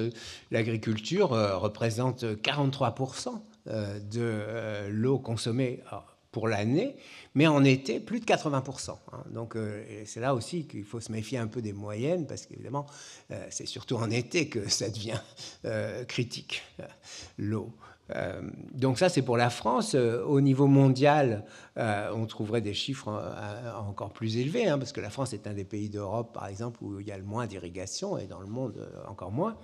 l'agriculture représente 43% euh, de euh, l'eau consommée euh, pour l'année, mais en été, plus de 80%. Hein. Donc c'est là aussi qu'il faut se méfier un peu des moyennes, parce qu'évidemment, c'est surtout en été que *laughs* ça devient critique, l'eau. Donc ça, c'est pour la France. au niveau mondial, on trouverait des chiffres encore plus élevés, hein, parce que la France est un des pays d'Europe, par exemple, où il y a le moins d'irrigation, et dans le monde encore moins.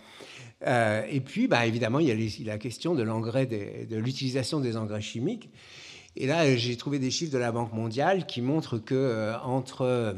Euh, et puis, bah, évidemment, il y a la question de l'engrais, de l'utilisation des engrais chimiques. Et là, j'ai trouvé des chiffres de la Banque mondiale qui montrent que euh, entre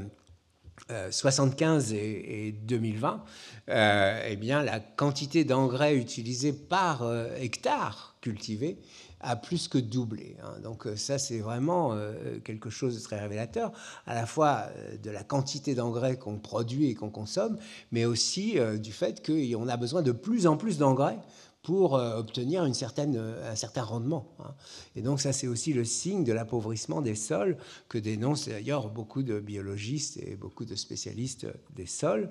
75 euh, et, 2020, eh bien, la quantité d'engrais utilisée par hectare cultivé a plus que doublé. Hein. Donc euh, ça, c'est vraiment euh, quelque chose de très révélateur, à la fois euh, de la quantité d'engrais qu'on produit et qu'on consomme, mais aussi du fait qu'on a besoin de plus en plus d'engrais pour obtenir une certaine, un certain rendement. Hein. Et donc ça, c'est aussi le signe de l'appauvrissement des sols que dénoncent d'ailleurs beaucoup de biologistes et beaucoup de spécialistes des sols.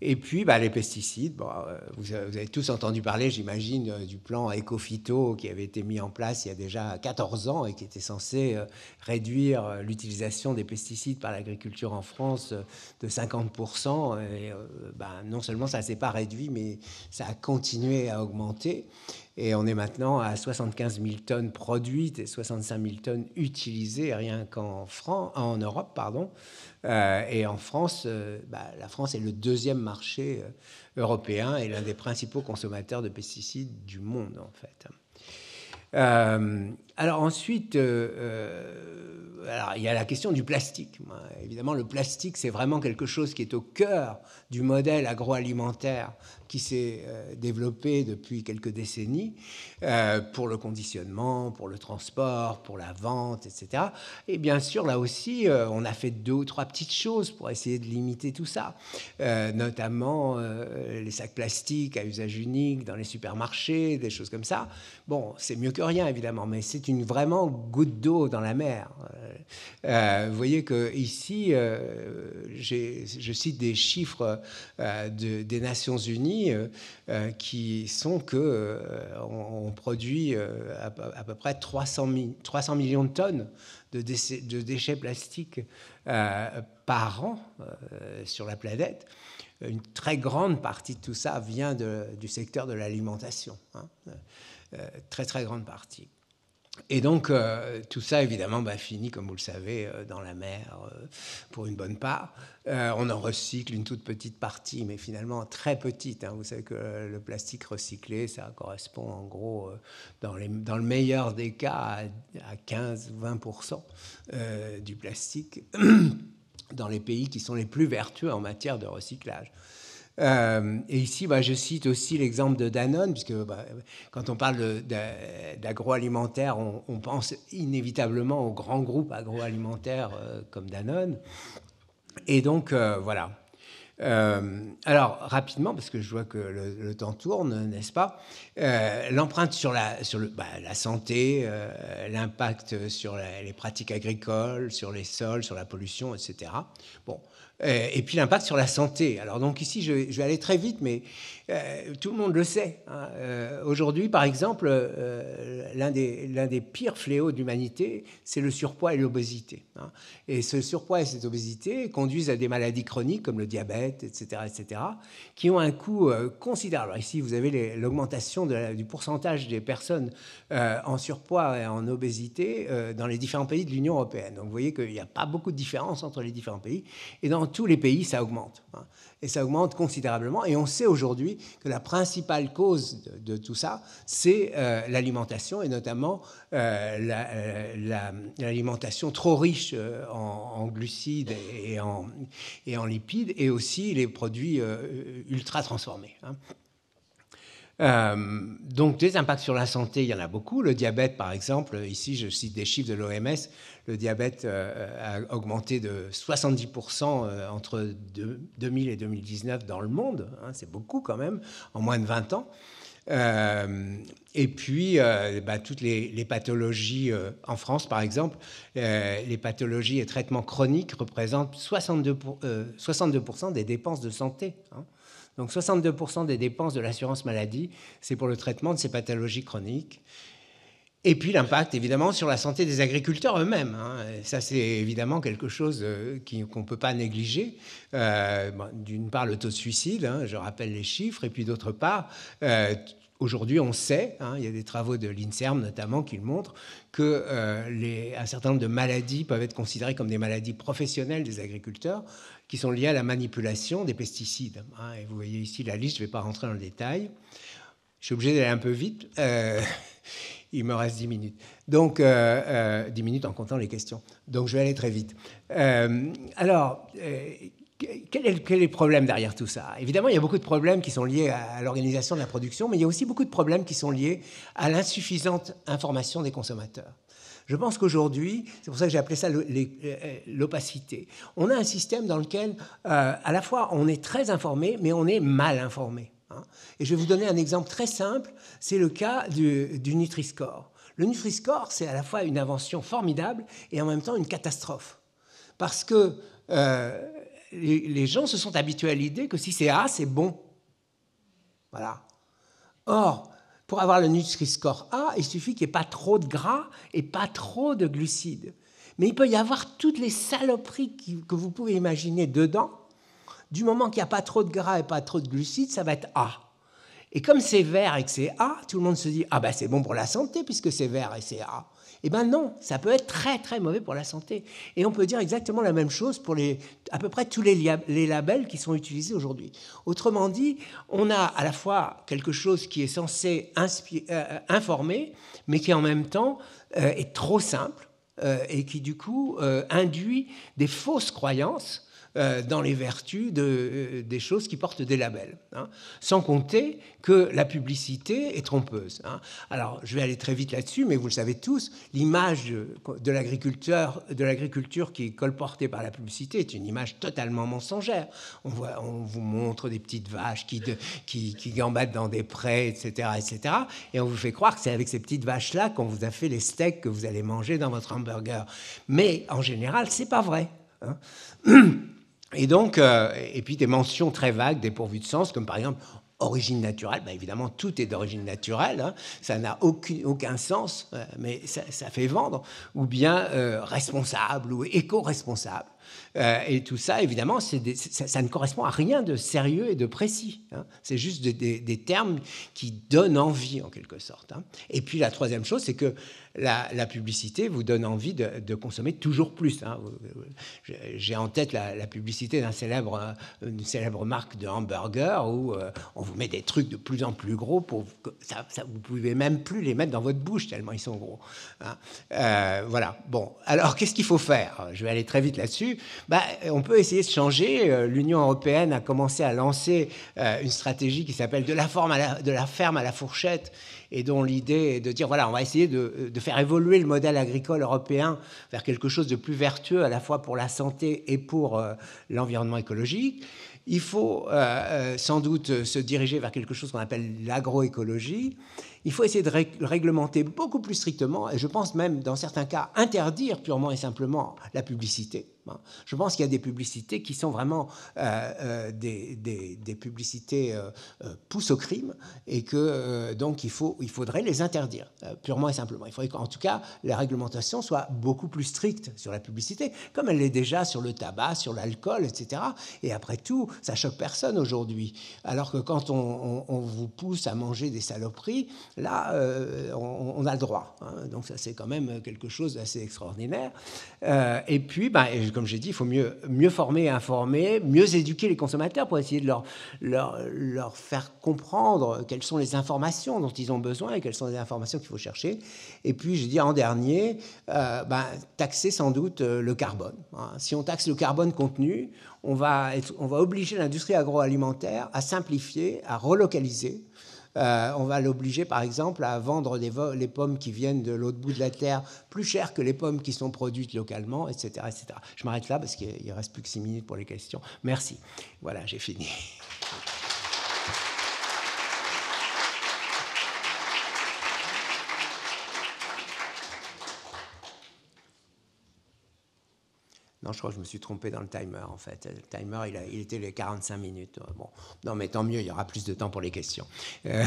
Et puis, bah, les pesticides. Euh, vous, avez tous entendu parler, j'imagine, euh, du plan Ecofito qui avait été mis en place il y a déjà 14 ans et qui était censé euh, réduire l'utilisation des pesticides par l'agriculture en France de 50%. Et bah, non seulement ça ne s'est pas réduit, mais ça a continué à augmenter. Et on est maintenant à 75 000 tonnes produites et 65 000 tonnes utilisées rien qu'en en Europe, pardon. Euh, et en France, euh, bah, la France est le deuxième marché euh, européen et l'un des principaux consommateurs de pesticides du monde, en fait. Alors ensuite, alors, il y a la question du plastique. Évidemment, le plastique, c'est vraiment quelque chose qui est au cœur du modèle agroalimentaire qui s'est euh, développé depuis quelques décennies euh, pour le conditionnement, pour le transport, pour la vente, etc. Et bien sûr, là aussi, euh, on a fait deux ou trois petites choses pour essayer de limiter tout ça, notamment les sacs plastiques à usage unique dans les supermarchés, des choses comme ça. Bon, c'est mieux que rien, évidemment, mais c'est une vraiment goutte d'eau dans la mer. vous voyez que ici, je cite des chiffres de, des Nations Unies euh, euh, qui sont que euh, on, produit à, peu près 300, 300 millions de tonnes de, de déchets plastiques par an sur la planète. Une très grande partie de tout ça vient du secteur de l'alimentation, hein. très très grande partie. Et donc, euh, tout ça, évidemment, bah, finit, comme vous le savez, euh, dans la mer euh, pour une bonne part. on en recycle une toute petite partie, mais finalement très petite. Hein. Vous savez que le plastique recyclé, ça correspond en gros, dans, le meilleur des cas, à, 15 ou 20% du plastique *clears throat* dans les pays qui sont les plus vertueux en matière de recyclage. Euh, et ici, bah, je cite aussi l'exemple de Danone, puisque bah, quand on parle d'agroalimentaire, on, pense inévitablement aux grands groupes agroalimentaires euh, comme Danone. Et donc, euh, voilà. alors, rapidement, parce que je vois que le, temps tourne, n'est-ce pas L'empreinte sur, la, bah, santé, l'impact sur les pratiques agricoles, sur les sols, sur la pollution, etc. Bon, et puis l'impact sur la santé. Alors donc ici, je, vais aller très vite, mais euh, tout le monde le sait. Hein. Euh, aujourd'hui, par exemple, l'un des, pires fléaux de l'humanité, c'est le surpoids et l'obésité. Hein. Et ce surpoids et cette obésité conduisent à des maladies chroniques comme le diabète, etc., etc., qui ont un coût considérable. Ici, vous avez l'augmentation du pourcentage des personnes en surpoids et en obésité dans les différents pays de l'Union européenne. Donc vous voyez qu'il n'y a pas beaucoup de différence entre les différents pays. Et dans tous les pays, ça augmente. Hein. Et ça augmente considérablement. Et on sait aujourd'hui que la principale cause de, tout ça, c'est euh, l'alimentation, et notamment euh, euh, l'alimentation trop riche en, glucides et en, lipides, et aussi les produits ultra transformés. Hein. donc des impacts sur la santé, il y en a beaucoup. Le diabète, par exemple, ici je cite des chiffres de l'OMS, le diabète euh, a augmenté de 70% euh, entre 2000 et 2019 dans le monde. Hein, c'est beaucoup quand même, en moins de 20 ans. Euh, et puis, bah, toutes les, pathologies, en France par exemple, les pathologies et traitements chroniques représentent 62%, 62 des dépenses de santé. Hein. Donc 62% des dépenses de l'assurance maladie, c'est pour le traitement de ces pathologies chroniques. Et puis l'impact, évidemment, sur la santé des agriculteurs eux-mêmes. Hein. Ça, c'est évidemment quelque chose euh, qu'on ne peut pas négliger. Euh, d'une part, le taux de suicide, hein, je rappelle les chiffres, et puis d'autre part, euh, aujourd'hui, on sait, hein, il y a des travaux de l'INSERM notamment qui le montrent, qu'un certain nombre de maladies peuvent être considérées comme des maladies professionnelles des agriculteurs qui sont liées à la manipulation des pesticides. Et vous voyez ici la liste, je ne vais pas rentrer dans le détail. Je suis obligé d'aller un peu vite. Il me reste 10 minutes. Donc, 10 euh, euh, minutes en comptant les questions. Donc, je vais aller très vite. Euh, alors, quel est, quel est, le problème derrière tout ça? Évidemment, il y a beaucoup de problèmes qui sont liés à, l'organisation de la production, mais il y a aussi beaucoup de problèmes qui sont liés à l'insuffisante information des consommateurs. Je pense qu'aujourd'hui, c'est pour ça que j'ai appelé ça l'opacité, on a un système dans lequel, à la fois, on est très informé, mais on est mal informé. Hein. Et je vais vous donner un exemple très simple, c'est le cas du, Nutri-Score. Le Nutri-Score, c'est à la fois une invention formidable et en même temps une catastrophe. Parce que euh, les, gens se sont habitués à l'idée que si c'est A, c'est bon. Voilà. Or, pour avoir le Nutri-Score A, il suffit qu'il n'y ait pas trop de gras et pas trop de glucides. Mais il peut y avoir toutes les saloperies que vous pouvez imaginer dedans du moment qu'il n'y a pas trop de gras et pas trop de glucides, ça va être A. Et comme c'est vert et que c'est A, tout le monde se dit Ah ben c'est bon pour la santé puisque c'est vert et c'est A. Eh bien non, ça peut être très très mauvais pour la santé. Et on peut dire exactement la même chose pour les, à peu près tous les, les labels qui sont utilisés aujourd'hui. Autrement dit, on a à la fois quelque chose qui est censé euh, informer, mais qui en même temps euh, est trop simple euh, et qui du coup induit des fausses croyances euh, dans les vertus de, euh, des choses qui portent des labels. Hein. Sans compter que la publicité est trompeuse. Hein. Alors, je vais aller très vite là-dessus, mais vous le savez tous, l'image de l'agriculteur, de l'agriculture qui est colportée par la publicité est une image totalement mensongère. On, vous montre des petites vaches qui, qui gambadent dans des prés, etc., etc. Et on vous fait croire que c'est avec ces petites vaches-là qu'on vous a fait les steaks que vous allez manger dans votre hamburger. Mais en général, c'est pas vrai. Hein. *clears throat* Et donc, euh, et puis des mentions très vagues, dépourvues de sens, comme par exemple origine naturelle. Ben évidemment, tout est d'origine naturelle, hein. ça n'a aucun, sens, euh, mais ça, ça, fait vendre. Ou bien euh, responsable ou éco-responsable. Et tout ça, évidemment, ça, ne correspond à rien de sérieux et de précis. Hein. C'est juste des, termes qui donnent envie, en quelque sorte. Hein. Et puis la troisième chose, c'est que la, publicité vous donne envie de, consommer toujours plus. Hein. J'ai en tête la, publicité d'un célèbre, une célèbre marque de hamburger où on vous met des trucs de plus en plus gros pour ça, ça, vous pouvez même plus les mettre dans votre bouche tellement ils sont gros. Voilà. Bon, alors qu'est-ce qu'il faut faire? Je vais aller très vite là-dessus. Bah, on peut essayer de changer. L'Union européenne a commencé à lancer une stratégie qui s'appelle de la, ferme à la fourchette et dont l'idée est de dire voilà, on va essayer de, faire évoluer le modèle agricole européen vers quelque chose de plus vertueux à la fois pour la santé et pour euh, l'environnement écologique. Il faut euh, euh, sans doute se diriger vers quelque chose qu'on appelle l'agroécologie. Il faut essayer de réglementer beaucoup plus strictement, et je pense même dans certains cas interdire purement et simplement la publicité. Je pense qu'il y a des publicités qui sont vraiment euh, euh, des, publicités euh, poussent au crime et que donc il, faut, il faudrait les interdire, purement et simplement. Il faudrait qu'en tout cas la réglementation soit beaucoup plus stricte sur la publicité, comme elle l'est déjà sur le tabac, sur l'alcool, etc. Et après tout, ça choque personne aujourd'hui. Alors que quand on, vous pousse à manger des saloperies, là, on, a le droit. Hein. Donc ça, c'est quand même quelque chose d'assez extraordinaire. et puis, ben, comme j'ai dit, il faut mieux, mieux former et informer, mieux éduquer les consommateurs pour essayer de leur, leur, leur, faire comprendre quelles sont les informations dont ils ont besoin et quelles sont les informations qu'il faut chercher. Et puis, je dis en dernier, euh, ben, taxer sans doute euh, le carbone. Hein. Si on taxe le carbone contenu, on va, on va obliger l'industrie agroalimentaire à simplifier, à relocaliser euh, on va l'obliger, par exemple, à vendre les pommes qui viennent de l'autre bout de la terre plus cher que les pommes qui sont produites localement, etc. etc. Je m'arrête là parce qu'il reste plus que six minutes pour les questions. Merci. Voilà, j'ai fini. Non, je crois que je me suis trompé dans le timer, en fait. Le timer, il, était les 45 minutes. Bon, non, mais tant mieux, il y aura plus de temps pour les questions. Euh,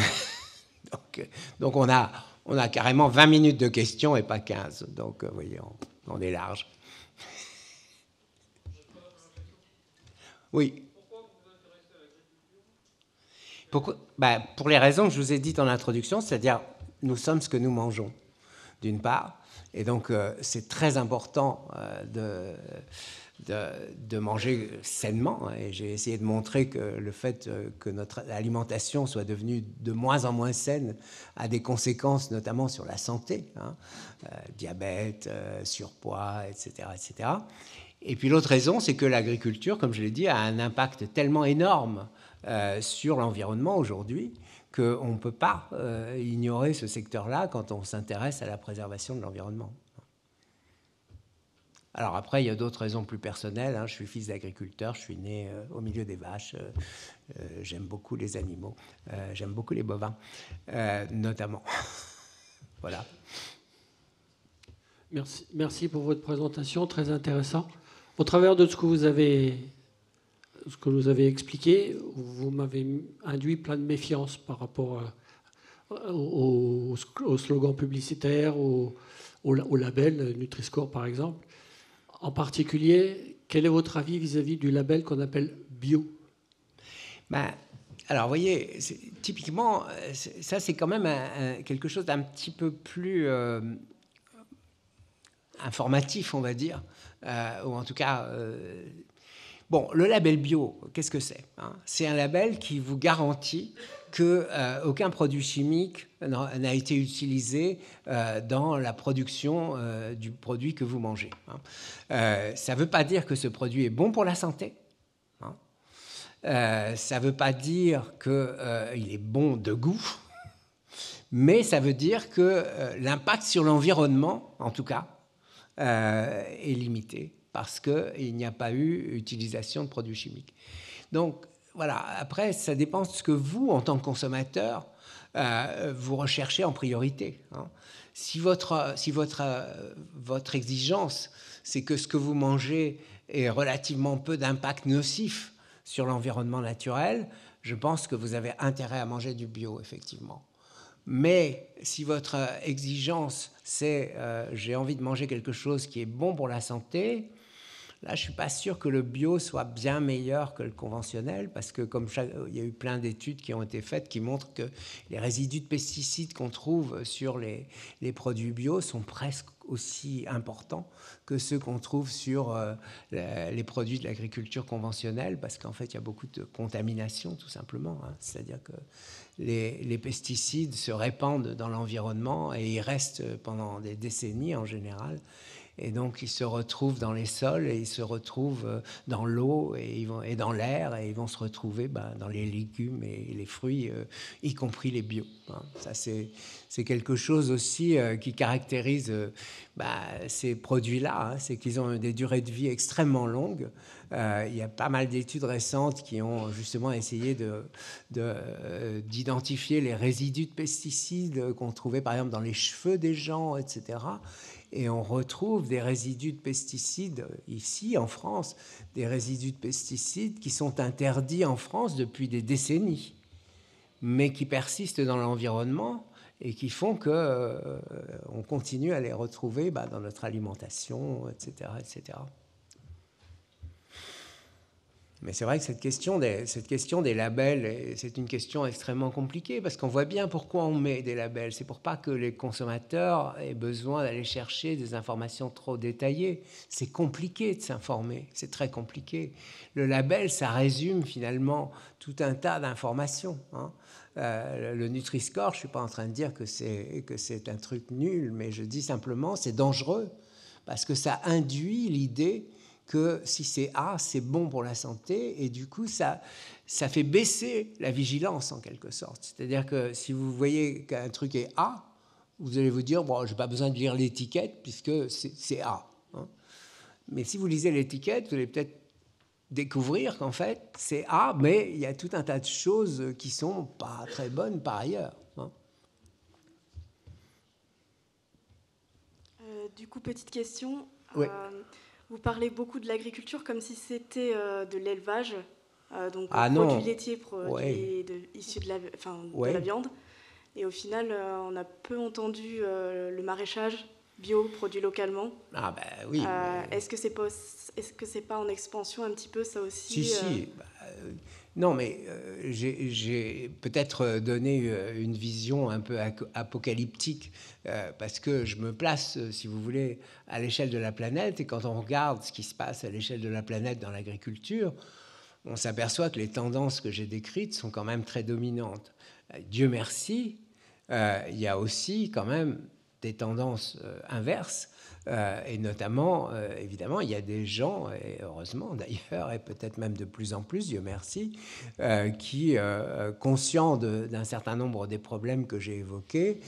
*laughs* donc, on, a, on a carrément 20 minutes de questions et pas 15. Donc, vous voyez, on, est large. *laughs* Oui. Pourquoi ben, Pour les raisons que je vous ai dites en introduction, c'est-à-dire nous sommes ce que nous mangeons, d'une part. Et donc, euh, c'est très important euh, de, de, manger sainement. Et j'ai essayé de montrer que le fait euh, que notre alimentation soit devenue de moins en moins saine a des conséquences, notamment sur la santé, hein, diabète, surpoids, etc., etc. Et puis l'autre raison, c'est que l'agriculture, comme je l'ai dit, a un impact tellement énorme sur l'environnement aujourd'hui qu'on ne peut pas euh, ignorer ce secteur-là quand on s'intéresse à la préservation de l'environnement. Alors après, il y a d'autres raisons plus personnelles. Hein. Je suis fils d'agriculteur, je suis né euh, au milieu des vaches. Euh, j'aime beaucoup les animaux. J'aime beaucoup les bovins, notamment. *laughs* voilà. Merci, merci pour votre présentation, très intéressant. Au travers de ce que vous avez ce que vous avez expliqué, vous m'avez induit plein de méfiance par rapport au, slogan publicitaire, au, label Nutri-Score par exemple. En particulier, quel est votre avis vis-à-vis du label qu'on appelle bio? Ben, Alors, vous voyez, typiquement, ça c'est quand même quelque chose d'un petit peu plus euh, informatif, on va dire, euh, ou en tout cas euh, Bon, le label bio, qu'est-ce que c'est hein? C'est un label qui vous garantit que euh, aucun produit chimique n'a été utilisé euh, dans la production euh, du produit que vous mangez. Hein. ça ne veut pas dire que ce produit est bon pour la santé. Hein. ça ne veut pas dire qu'il est bon de goût. Mais ça veut dire que l'impact sur l'environnement, en tout cas, est limité parce qu'il n'y a pas eu utilisation de produits chimiques. Donc voilà, après, ça dépend de ce que vous, en tant que consommateur, euh, vous recherchez en priorité. Hein. Si, votre, si votre, votre exigence, c'est que ce que vous mangez ait relativement peu d'impact nocif sur l'environnement naturel, je pense que vous avez intérêt à manger du bio, effectivement. Mais si votre exigence, c'est euh, j'ai envie de manger quelque chose qui est bon pour la santé, Là, je suis pas sûr que le bio soit bien meilleur que le conventionnel, parce que comme il y a eu plein d'études qui ont été faites qui montrent que les résidus de pesticides qu'on trouve sur les, produits bio sont presque aussi importants que ceux qu'on trouve sur euh, les produits de l'agriculture conventionnelle, parce qu'en fait, il y a beaucoup de contamination, tout simplement. Hein. C'est-à-dire que les, pesticides se répandent dans l'environnement et ils restent pendant des décennies en général. Et donc, ils se retrouvent dans les sols et ils se retrouvent euh, dans l'eau et, dans l'air et ils vont se retrouver ben, dans les légumes et les fruits, euh, y compris les bio. Hein. Ça, c'est quelque chose aussi euh, qui caractérise ben, ces produits-là. Hein. C'est qu'ils ont des durées de vie extrêmement longues. il y a pas mal d'études récentes qui ont justement essayé d'identifier de, les résidus de pesticides qu'on trouvait par exemple dans les cheveux des gens, etc et on retrouve des résidus de pesticides ici en France, des résidus de pesticides qui sont interdits en France depuis des décennies, mais qui persistent dans l'environnement et qui font que euh, on continue à les retrouver bah, dans notre alimentation, etc., etc. Mais c'est vrai que cette question des, labels, c'est une question extrêmement compliquée parce qu'on voit bien pourquoi on met des labels. C'est pour pas que les consommateurs aient besoin d'aller chercher des informations trop détaillées. C'est compliqué de s'informer, c'est très compliqué. Le label, ça résume finalement tout un tas d'informations. Hein. Euh, le Nutri-Score, je suis pas en train de dire que c'est que c'est un truc nul, mais je dis simplement c'est dangereux parce que ça induit l'idée que si c'est A, c'est bon pour la santé, et du coup, ça, ça fait baisser la vigilance en quelque sorte. C'est-à-dire que si vous voyez qu'un truc est A, vous allez vous dire, bon, je n'ai pas besoin de lire l'étiquette puisque c'est A. Hein. Mais si vous lisez l'étiquette, vous allez peut-être découvrir qu'en fait, c'est A, mais il y a tout un tas de choses qui sont pas très bonnes par ailleurs. Hein. Euh, du coup, petite question. Oui. Euh, vous parlez beaucoup de l'agriculture comme si c'était euh, de l'élevage, euh, donc ah produits laitiers issus de la, de la viande. Et au final, euh, on a peu entendu le maraîchage bio, produit localement. Ah ben oui. Est-ce que c'est pas, est-ce que c'est pas en expansion un petit peu ça aussi Si si. Bah, non, mais euh, j'ai peut-être donné euh, une vision un peu apocalyptique euh, parce que je me place, si vous voulez, à l'échelle de la planète. Et quand on regarde ce qui se passe à l'échelle de la planète dans l'agriculture, on s'aperçoit que les tendances que j'ai décrites sont quand même très dominantes. Dieu merci, il y a aussi quand même des tendances inverses euh, et notamment, euh, évidemment, il y a des gens, et heureusement d'ailleurs, et peut-être même de plus en plus, Dieu merci, euh, qui, conscients d'un certain nombre des problèmes que j'ai évoqués,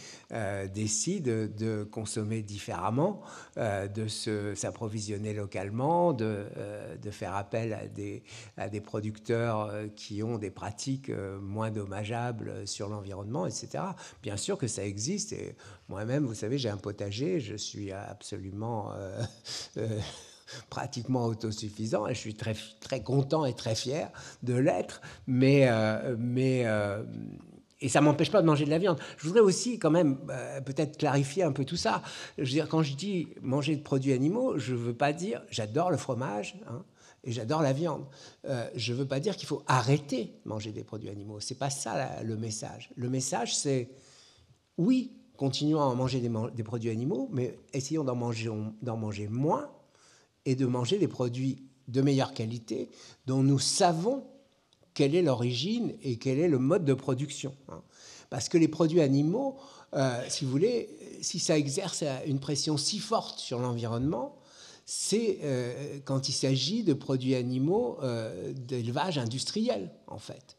décident de consommer différemment, de s'approvisionner localement, de, de, faire appel à des, à des producteurs qui ont des pratiques moins dommageables sur l'environnement, etc. Bien sûr que ça existe, et moi-même, vous savez, j'ai un potager, je suis absolument euh, *laughs* euh, pratiquement autosuffisant et je suis très, très content et très fier de l'être, mais, euh, mais et ça m'empêche pas de manger de la viande. Je voudrais aussi quand même peut-être clarifier un peu tout ça. Je veux dire, quand je dis manger de produits animaux, je veux pas dire j'adore le fromage. Hein, et j'adore la viande. je veux pas dire qu'il faut arrêter de manger des produits animaux. C'est pas ça le message. Le message, c'est oui, continuons à manger des, produits animaux, mais essayons d'en manger, manger moins et de manger des produits de meilleure qualité dont nous savons quelle est l'origine et quel est le mode de production. Hein. Parce que les produits animaux, euh, si vous voulez, si ça exerce une pression si forte sur l'environnement, c'est euh, quand il s'agit de produits animaux euh, d'élevage industriel, en fait.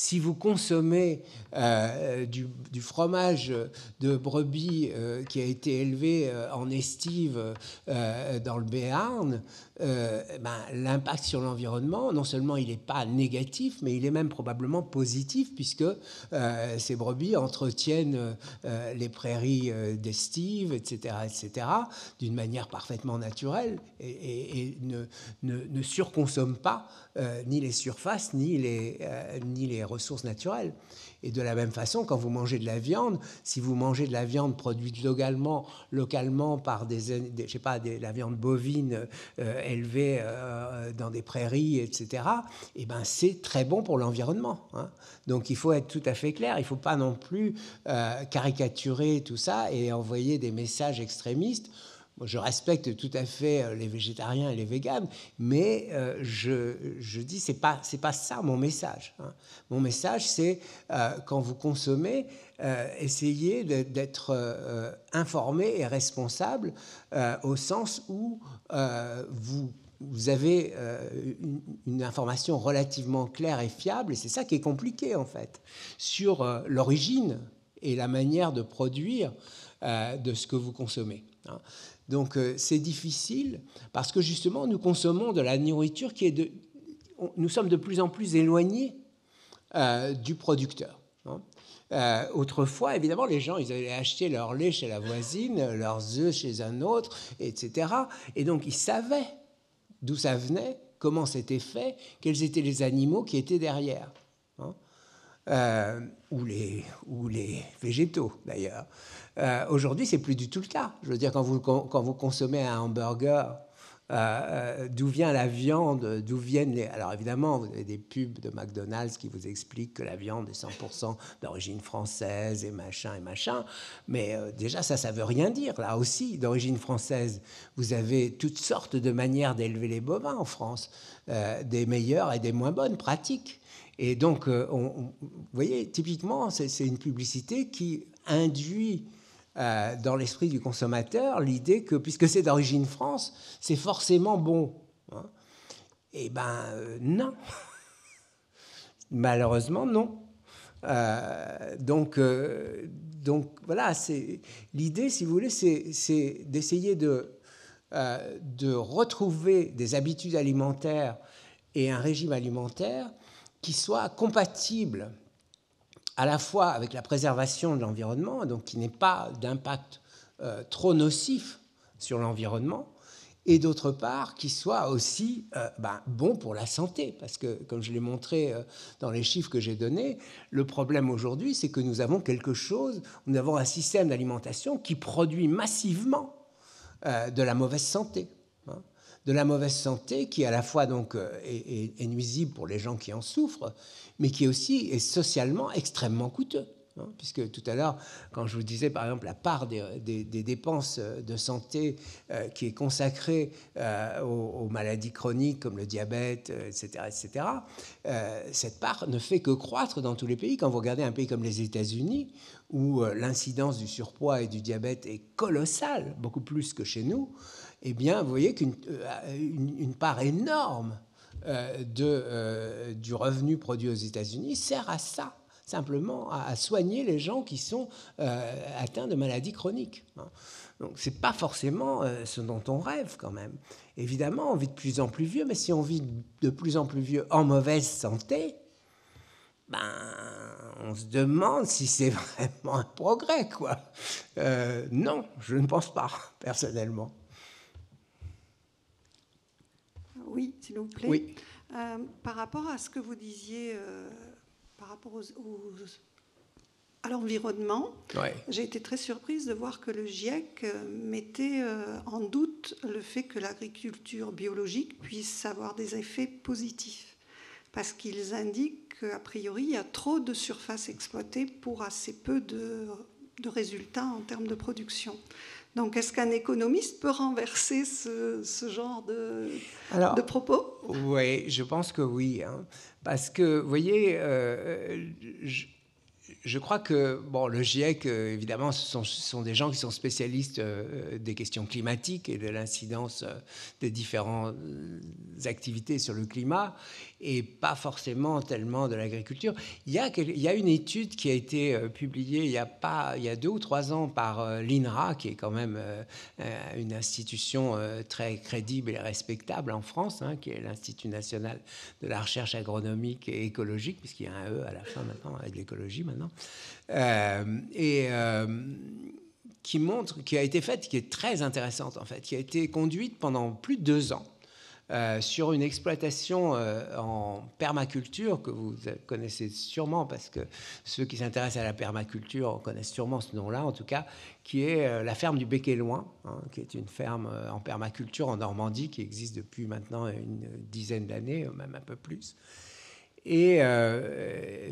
Si vous consommez euh, du, fromage de brebis euh, qui a été élevé euh, en estive dans le Béarn, ben, l'impact sur l'environnement, non seulement il n'est pas négatif, mais il est même probablement positif, puisque ces brebis entretiennent les prairies d'estive, etc., etc., d'une manière parfaitement naturelle et, ne, ne, ne, surconsomment pas ni les surfaces, ni les, ni les ressources naturelles. Et de la même façon, quand vous mangez de la viande, si vous mangez de la viande produite localement, localement par des, je sais pas, la viande bovine euh, élevée euh, dans des prairies, etc., eh ben c'est très bon pour l'environnement. Hein. Donc il faut être tout à fait clair. Il ne faut pas non plus euh, caricaturer tout ça et envoyer des messages extrémistes je respecte tout à fait euh, les végétariens et les véganes, mais euh, je, dis c'est pas c'est pas ça mon message. Hein. Mon message c'est euh, quand vous consommez, essayez d'être informé et responsable au sens où vous vous avez une, information relativement claire et fiable, et c'est ça qui est compliqué en fait, sur l'origine et la manière de produire de ce que vous consommez. Hein. Donc euh, c'est difficile parce que justement nous consommons de la nourriture qui est de... Nous sommes de plus en plus éloignés euh, du producteur. Hein. Euh, autrefois, évidemment, les gens, ils allaient acheter leur lait chez la voisine, leurs œufs chez un autre, etc. Et donc, ils savaient d'où ça venait, comment c'était fait, quels étaient les animaux qui étaient derrière. Hein. ou, les, ou les végétaux, d'ailleurs. Euh, aujourd'hui, c'est plus du tout le cas. Je veux dire, quand vous, quand vous consommez un hamburger, euh, euh, d'où vient la viande, d'où viennent les... Alors évidemment, vous avez des pubs de McDonald's qui vous expliquent que la viande est 100% d'origine française et machin et machin, mais déjà ça, ça veut rien dire. Là aussi, d'origine française, vous avez toutes sortes de manières d'élever les bovins en France, des meilleures et des moins bonnes pratiques. Et donc, vous voyez, typiquement, c'est une publicité qui induit euh, dans l'esprit du consommateur l'idée que puisque c'est d'origine France, c'est forcément bon. Hein. Eh ben euh, non. *laughs* Malheureusement non. Euh, donc, donc voilà, l'idée, si vous voulez, c'est d'essayer de, de retrouver des habitudes alimentaires et un régime alimentaire qui soit compatible à la fois avec la préservation de l'environnement, donc qui n'est pas d'impact euh, trop nocif sur l'environnement, et d'autre part qui soit aussi euh, ben, bon pour la santé. Parce que, comme je l'ai montré euh, dans les chiffres que j'ai donnés, le problème aujourd'hui, c'est que nous avons quelque chose, nous avons un système d'alimentation qui produit massivement de la mauvaise santé. De la mauvaise santé qui à la fois donc est, est, nuisible pour les gens qui en souffrent mais qui aussi est socialement extrêmement coûteux. Hein, puisque tout à l'heure, quand je vous disais par exemple la part des, dépenses de santé euh, qui est consacrée euh, aux, maladies chroniques comme le diabète, etc., euh, etc., cette part ne fait que croître dans tous les pays. Quand vous regardez un pays comme les États-Unis, où l'incidence du surpoids et du diabète est colossale, beaucoup plus que chez nous, eh bien, vous voyez qu'une une part énorme euh, euh, du revenu produit aux États-Unis sert à ça, simplement à, soigner les gens qui sont euh, atteints de maladies chroniques. Hein. Donc c'est pas forcément ce dont on rêve quand même. Évidemment, on vit de plus en plus vieux, mais si on vit de plus en plus vieux en mauvaise santé, ben, on se demande si c'est *laughs* vraiment un progrès, quoi. non, je ne pense pas, personnellement. Oui, s'il vous plaît. Oui. Euh, par rapport à ce que vous disiez, euh, par rapport à l'environnement, j'ai été très surprise de voir que le GIEC euh, mettait en doute le fait que l'agriculture biologique puisse avoir des effets positifs. Parce qu'ils indiquent qu'a priori, il y a trop de surface exploitée pour assez peu de, de résultats en termes de production. Donc, est-ce qu'un économiste peut renverser ce, genre de, de, propos? Oui, je pense que oui. Hein. parce que, vous voyez, euh, je, crois que bon, le GIEC, euh, évidemment, ce sont, des gens qui sont spécialistes euh, des questions climatiques et de l'incidence des différentes activités sur le climat et pas forcément tellement de l'agriculture. Il y, a, une étude qui a été euh, publiée il y a, pas, il y a deux ou trois ans par euh, l'INRA, qui est quand même euh, une institution très crédible et respectable en France, hein, qui est l'Institut national de la recherche agronomique et écologique, puisqu'il y a un E à la fin maintenant, avec l'écologie maintenant. Et qui montre, qui a été faite, qui est très intéressante en fait, qui a été conduite pendant plus de deux ans euh, sur une exploitation euh, en permaculture que vous connaissez sûrement parce que ceux qui s'intéressent à la permaculture connaissent sûrement ce nom-là, en tout cas, qui est la ferme du Bec et Loin, qui est une ferme en permaculture en Normandie qui existe depuis maintenant une dizaine d'années, même un peu plus. Et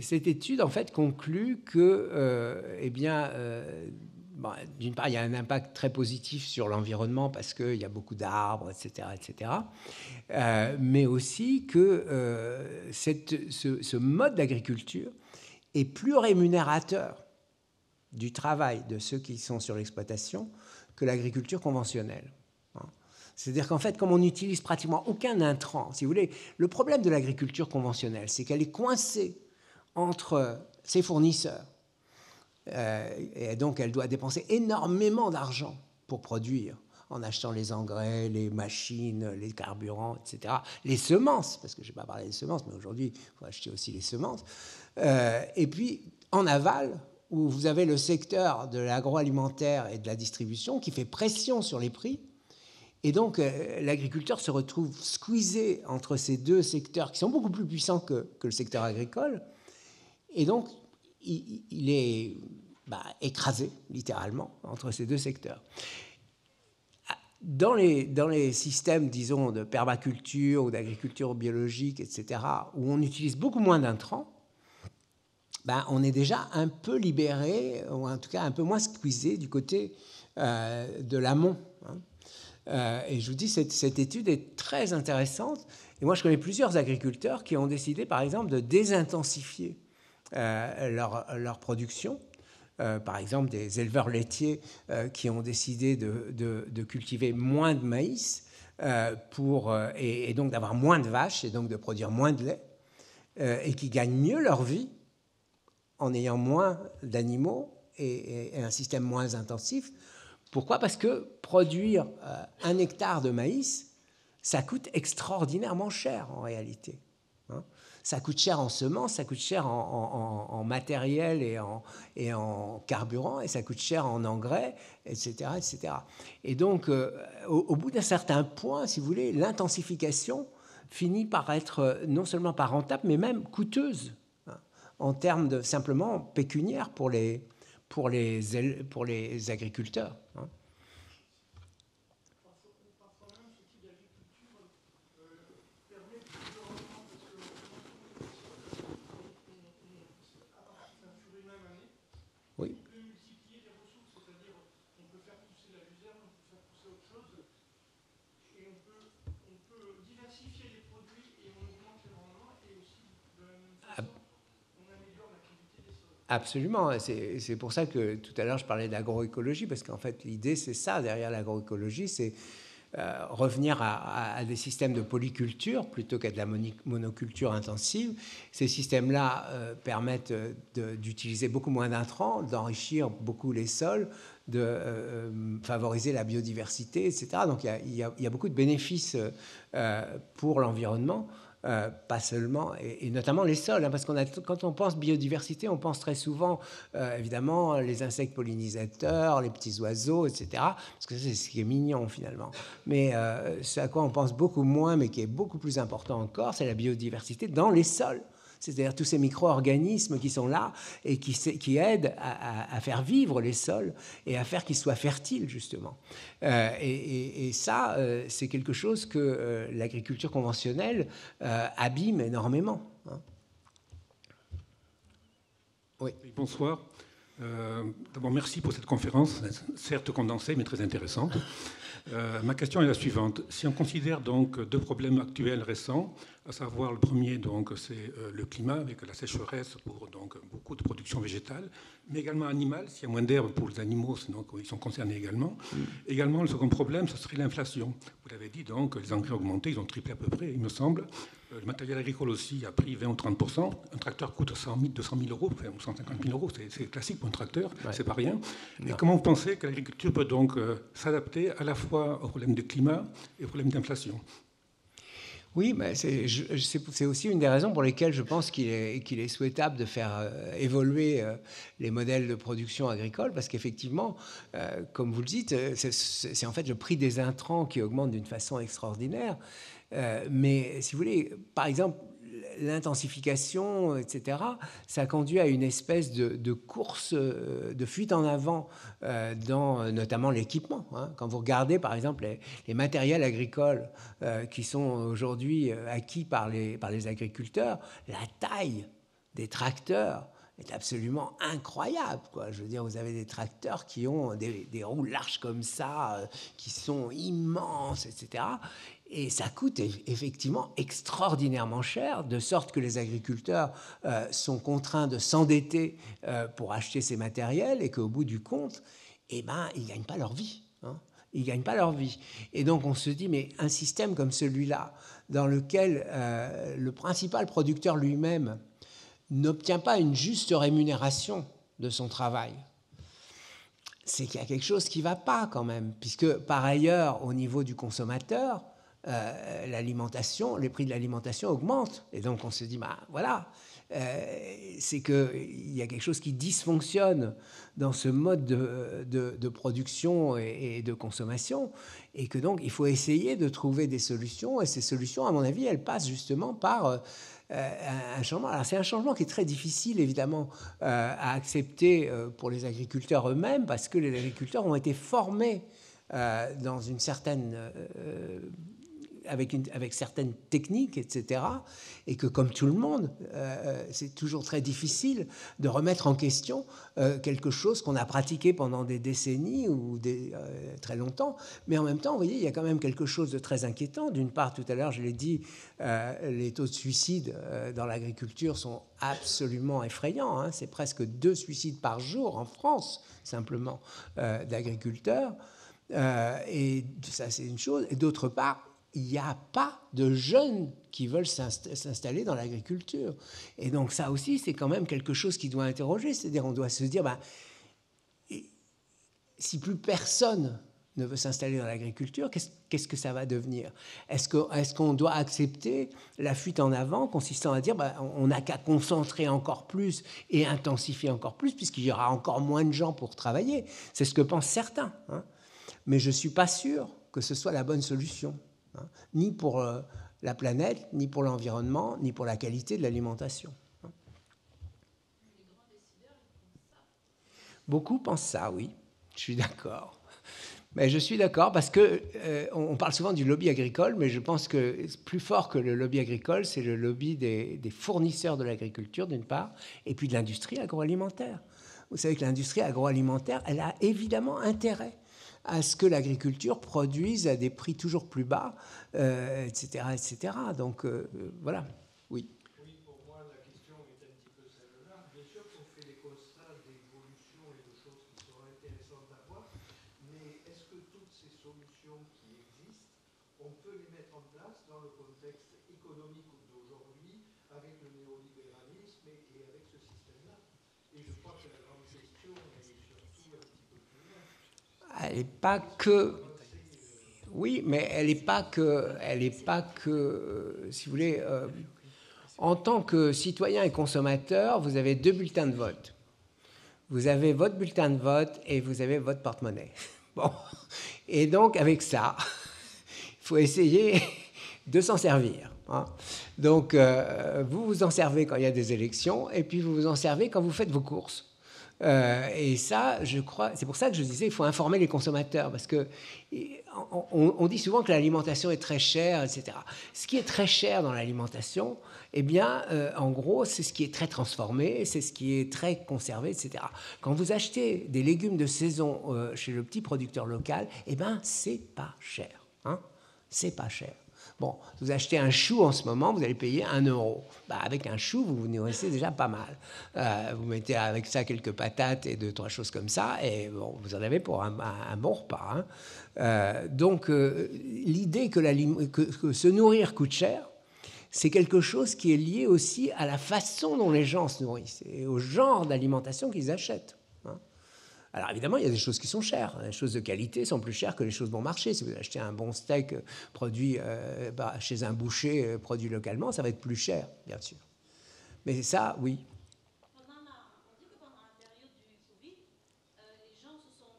cette étude, en fait, conclut que, eh bien, d'une part, il y a un impact très positif sur l'environnement parce qu'il y a beaucoup d'arbres, etc., etc. Euh, mais aussi que euh, ce, mode d'agriculture est plus rémunérateur du travail de ceux qui sont sur l'exploitation que l'agriculture conventionnelle. C'est-à-dire qu'en fait, comme on n'utilise pratiquement aucun intrant, si vous voulez, le problème de l'agriculture conventionnelle, c'est qu'elle est coincée entre ses fournisseurs euh, et donc, elle doit dépenser énormément d'argent pour produire, en achetant les engrais, les machines, les carburants, etc. Les semences, parce que je n'ai pas parlé des semences, mais aujourd'hui, il faut acheter aussi les semences. Euh, et puis, en aval, où vous avez le secteur de l'agroalimentaire et de la distribution qui fait pression sur les prix. Et donc, euh, l'agriculteur se retrouve squeezé entre ces deux secteurs qui sont beaucoup plus puissants que, le secteur agricole. Et donc, il, est bah, écrasé, littéralement, entre ces deux secteurs. Dans les, dans les systèmes, disons, de permaculture ou d'agriculture biologique, etc., où on utilise beaucoup moins d'intrants, ben, on est déjà un peu libéré, ou en tout cas un peu moins squeezé du côté euh, de l'amont. Euh, et je vous dis, cette, cette, étude est très intéressante. Et moi, je connais plusieurs agriculteurs qui ont décidé, par exemple, de désintensifier euh, leur, production. Euh, par exemple, des éleveurs laitiers qui ont décidé de, cultiver moins de maïs pour, et, donc d'avoir moins de vaches et donc de produire moins de lait, et qui gagnent mieux leur vie en ayant moins d'animaux et, un système moins intensif. Pourquoi? Parce que produire un hectare de maïs, ça coûte extraordinairement cher en réalité. Hein ça coûte cher en semences, ça coûte cher en, matériel et en, et en carburant, et ça coûte cher en engrais, etc. etc. Et donc, euh, au, bout d'un certain point, si vous voulez, l'intensification finit par être euh, non seulement pas rentable, mais même coûteuse hein, en termes de simplement pécuniaire pour les, pour les, pour les agriculteurs. Hein. Absolument. C'est pour ça que tout à l'heure, je parlais d'agroécologie, parce qu'en fait, l'idée, c'est ça, derrière l'agroécologie, c'est euh, revenir à, des systèmes de polyculture plutôt qu'à de la monoculture intensive. Ces systèmes-là euh, permettent d'utiliser beaucoup moins d'intrants, d'enrichir beaucoup les sols, de euh, favoriser la biodiversité, etc. Donc il y a, beaucoup de bénéfices pour l'environnement. Euh, pas seulement, et, notamment les sols, hein, parce qu'on a, quand on pense biodiversité, on pense très souvent, euh, évidemment, les insectes pollinisateurs, les petits oiseaux, etc., parce que c'est ce qui est mignon finalement. Mais euh, ce à quoi on pense beaucoup moins, mais qui est beaucoup plus important encore, c'est la biodiversité dans les sols c'est-à-dire tous ces micro-organismes qui sont là et qui, aident à, faire vivre les sols et à faire qu'ils soient fertiles, justement. Euh, et, ça, euh, c'est quelque chose que euh, l'agriculture conventionnelle abîme énormément. Hein. Oui. Bonsoir. D'abord, merci pour cette conférence, certes condensée, mais très intéressante. Ma question est la suivante. Si on considère donc deux problèmes actuels récents, à savoir le premier, donc, c'est euh, le climat avec la sécheresse pour donc, beaucoup de production végétale, mais également animale. S'il y a moins d'herbe pour les animaux, donc, ils sont concernés également. Mm. Également, le second problème, ce serait l'inflation. Vous l'avez dit, donc, les engrais ont augmenté, ils ont triplé à peu près, il me semble. Euh, le matériel agricole aussi a pris 20 ou 30% Un tracteur coûte 100 000, 200 000 euros, enfin, 150 000 euros, c'est classique pour un tracteur, c'est pas rien. Et comment vous pensez que l'agriculture peut donc euh, s'adapter à la fois au problème du climat et au problème d'inflation? Oui, c'est aussi une des raisons pour lesquelles je pense qu'il est, souhaitable de faire euh, évoluer euh, les modèles de production agricole, parce qu'effectivement, euh, comme vous le dites, c'est en fait le prix des intrants qui augmente d'une façon extraordinaire. Mais si vous voulez, par exemple, l'intensification, etc., ça conduit à une espèce de, course, de fuite en avant dans notamment l'équipement. Hein. Quand vous regardez, par exemple, les, matériels agricoles qui sont aujourd'hui acquis par les, par les agriculteurs, la taille des tracteurs, est absolument incroyable. Je veux dire, vous avez des tracteurs qui ont des, roues larges comme ça, euh, qui sont immenses, etc. Et ça coûte effectivement extraordinairement cher, de sorte que les agriculteurs euh, sont contraints de s'endetter euh, pour acheter ces matériels et qu'au bout du compte, eh ben, ils ne gagnent pas leur vie. Hein. Ils ne gagnent pas leur vie. Et donc on se dit, mais un système comme celui-là, dans lequel le principal producteur lui-même n'obtient pas une juste rémunération de son travail, c'est qu'il y a quelque chose qui ne va pas quand même, puisque par ailleurs, au niveau du consommateur, euh, l'alimentation, les prix de l'alimentation augmentent. Et donc on se dit, bah voilà, euh, c'est qu'il y a quelque chose qui dysfonctionne dans ce mode de, production et, de consommation, et que donc il faut essayer de trouver des solutions, et ces solutions, à mon avis, elles passent justement par... Euh, un changement. Alors c'est un changement qui est très difficile évidemment à accepter pour les agriculteurs eux-mêmes parce que les agriculteurs ont été formés dans une certaine avec, certaines techniques, etc. Et que comme tout le monde, euh, euh, c'est toujours très difficile de remettre en question euh, quelque chose qu'on a pratiqué pendant des décennies ou très longtemps. Mais en même temps, vous voyez, il y a quand même quelque chose de très inquiétant. D'une part, tout à l'heure, je l'ai dit, les taux de suicide dans l'agriculture sont absolument effrayants. Hein. C'est presque deux suicides par jour en France, simplement, d'agriculteurs. et ça, c'est une chose. Et d'autre part, il n'y a pas de jeunes qui veulent s'installer dans l'agriculture. Et donc ça aussi, c'est quand même quelque chose qui doit interroger. C'est-à-dire, on doit se dire, ben, si plus personne ne veut s'installer dans l'agriculture, qu'est-ce que ça va devenir? Est-ce qu'on doit accepter la fuite en avant consistant à dire ben, on n'a qu'à concentrer encore plus et intensifier encore plus puisqu'il y aura encore moins de gens pour travailler? C'est ce que pensent certains. Hein. Mais je ne suis pas sûr que ce soit la bonne solution. Hein, ni pour euh, la planète, ni pour l'environnement, ni pour la qualité de l'alimentation. Hein. Beaucoup pensent ça, oui. Je suis d'accord. Mais je suis d'accord parce que euh, on parle souvent du lobby agricole, mais je pense que plus fort que le lobby agricole, c'est le lobby des, des fournisseurs de l'agriculture d'une part, et puis de l'industrie agroalimentaire. Vous savez que l'industrie agroalimentaire, elle a évidemment intérêt à ce que l'agriculture produise à des prix toujours plus bas, etc., euh, etc. Donc euh, voilà, oui. Oui, pour moi, la question est un petit peu celle-là. Bien sûr qu'on fait des constats d'évolution et de choses qui sont intéressantes à voir, mais est-ce que toutes ces solutions qui existent, on peut les mettre en place dans le contexte économique d'aujourd'hui, avec le néolibéralisme et avec ce système-là Et je crois que la grande question est surtout un petit peu plus loin elle n'est pas que. Oui, mais elle n'est pas que. Elle n'est pas que. Si vous voulez. Euh, en tant que citoyen et consommateur, vous avez deux bulletins de vote. Vous avez votre bulletin de vote et vous avez votre porte-monnaie. *laughs* Bon. Et donc, avec ça, *laughs* il faut essayer *laughs* de s'en servir. Hein. Donc, euh, vous vous en servez quand il y a des élections et puis vous vous en servez quand vous faites vos courses. Euh, et ça, je crois, c'est pour ça que je disais, il faut informer les consommateurs, parce que on, dit souvent que l'alimentation est très chère, etc. Ce qui est très cher dans l'alimentation, eh bien, euh, en gros, c'est ce qui est très transformé, c'est ce qui est très conservé, etc. Quand vous achetez des légumes de saison euh, chez le petit producteur local, eh bien, c'est pas cher, hein C'est pas cher. Bon, vous achetez un chou en ce moment, vous allez payer un euro. Bah, avec un chou, vous vous nourrissez déjà pas mal. Euh, vous mettez avec ça quelques patates et deux, trois choses comme ça, et bon, vous en avez pour un, bon repas. Hein. Euh, donc, euh, l'idée que, que, se nourrir coûte cher, c'est quelque chose qui est lié aussi à la façon dont les gens se nourrissent et au genre d'alimentation qu'ils achètent. Alors évidemment, il y a des choses qui sont chères. Les choses de qualité sont plus chères que les choses bon marché. Si vous achetez un bon steak euh, produit euh, bah, chez un boucher, euh, produit localement, ça va être plus cher, bien sûr. Mais ça, oui. On, dit que pendant la période du Covid, les gens se sont,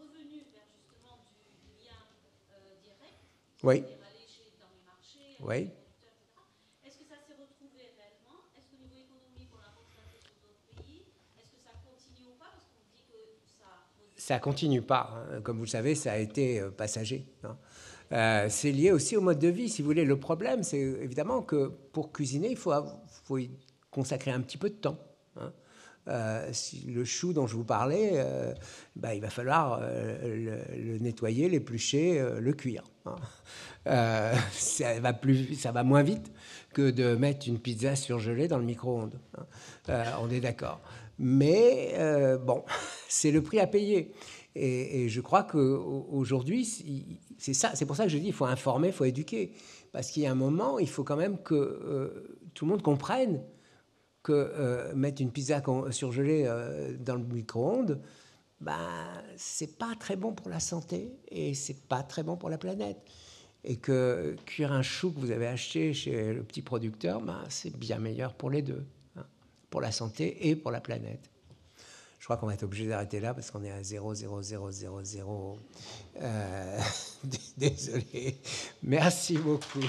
revenus vers justement du, lien direct. Oui. Aller chez, dans Oui. Est-ce que ça s'est retrouvé réellement Est-ce que niveau économique, on l'a constaté sur d'autres pays Est-ce que ça continue ou pas Parce qu'on dit que ça. Ça continue pas. Hein. Comme vous le savez, ça a été euh, passager. Hein. Euh, c'est lié aussi au mode de vie, si vous voulez. Le problème, c'est évidemment que pour cuisiner, il faut, y consacrer un petit peu de temps. Hein. Euh, le chou dont je vous parlais, bah, il va falloir le, nettoyer, l'éplucher, le cuire. *laughs* Ça, va plus, ça va moins vite que de mettre une pizza surgelée dans le micro-ondes. On est d'accord. Mais bon, *laughs* c'est le prix à payer. Et, je crois qu'aujourd'hui, c'est ça, c'est pour ça que je dis, il faut informer, il faut éduquer. Parce qu'il y a un moment, il faut quand même que tout le monde comprenne que euh, mettre une pizza surgelée euh, dans le micro-ondes, ben, c'est pas très bon pour la santé et c'est pas très bon pour la planète. Et que cuire un chou que vous avez acheté chez le petit producteur, ben, c'est bien meilleur pour les deux, pour la santé et pour la planète. Je crois qu'on va être obligé d'arrêter là parce qu'on est à 0, 0, 0, 0, 0. Euh, *laughs* désolé. Merci beaucoup.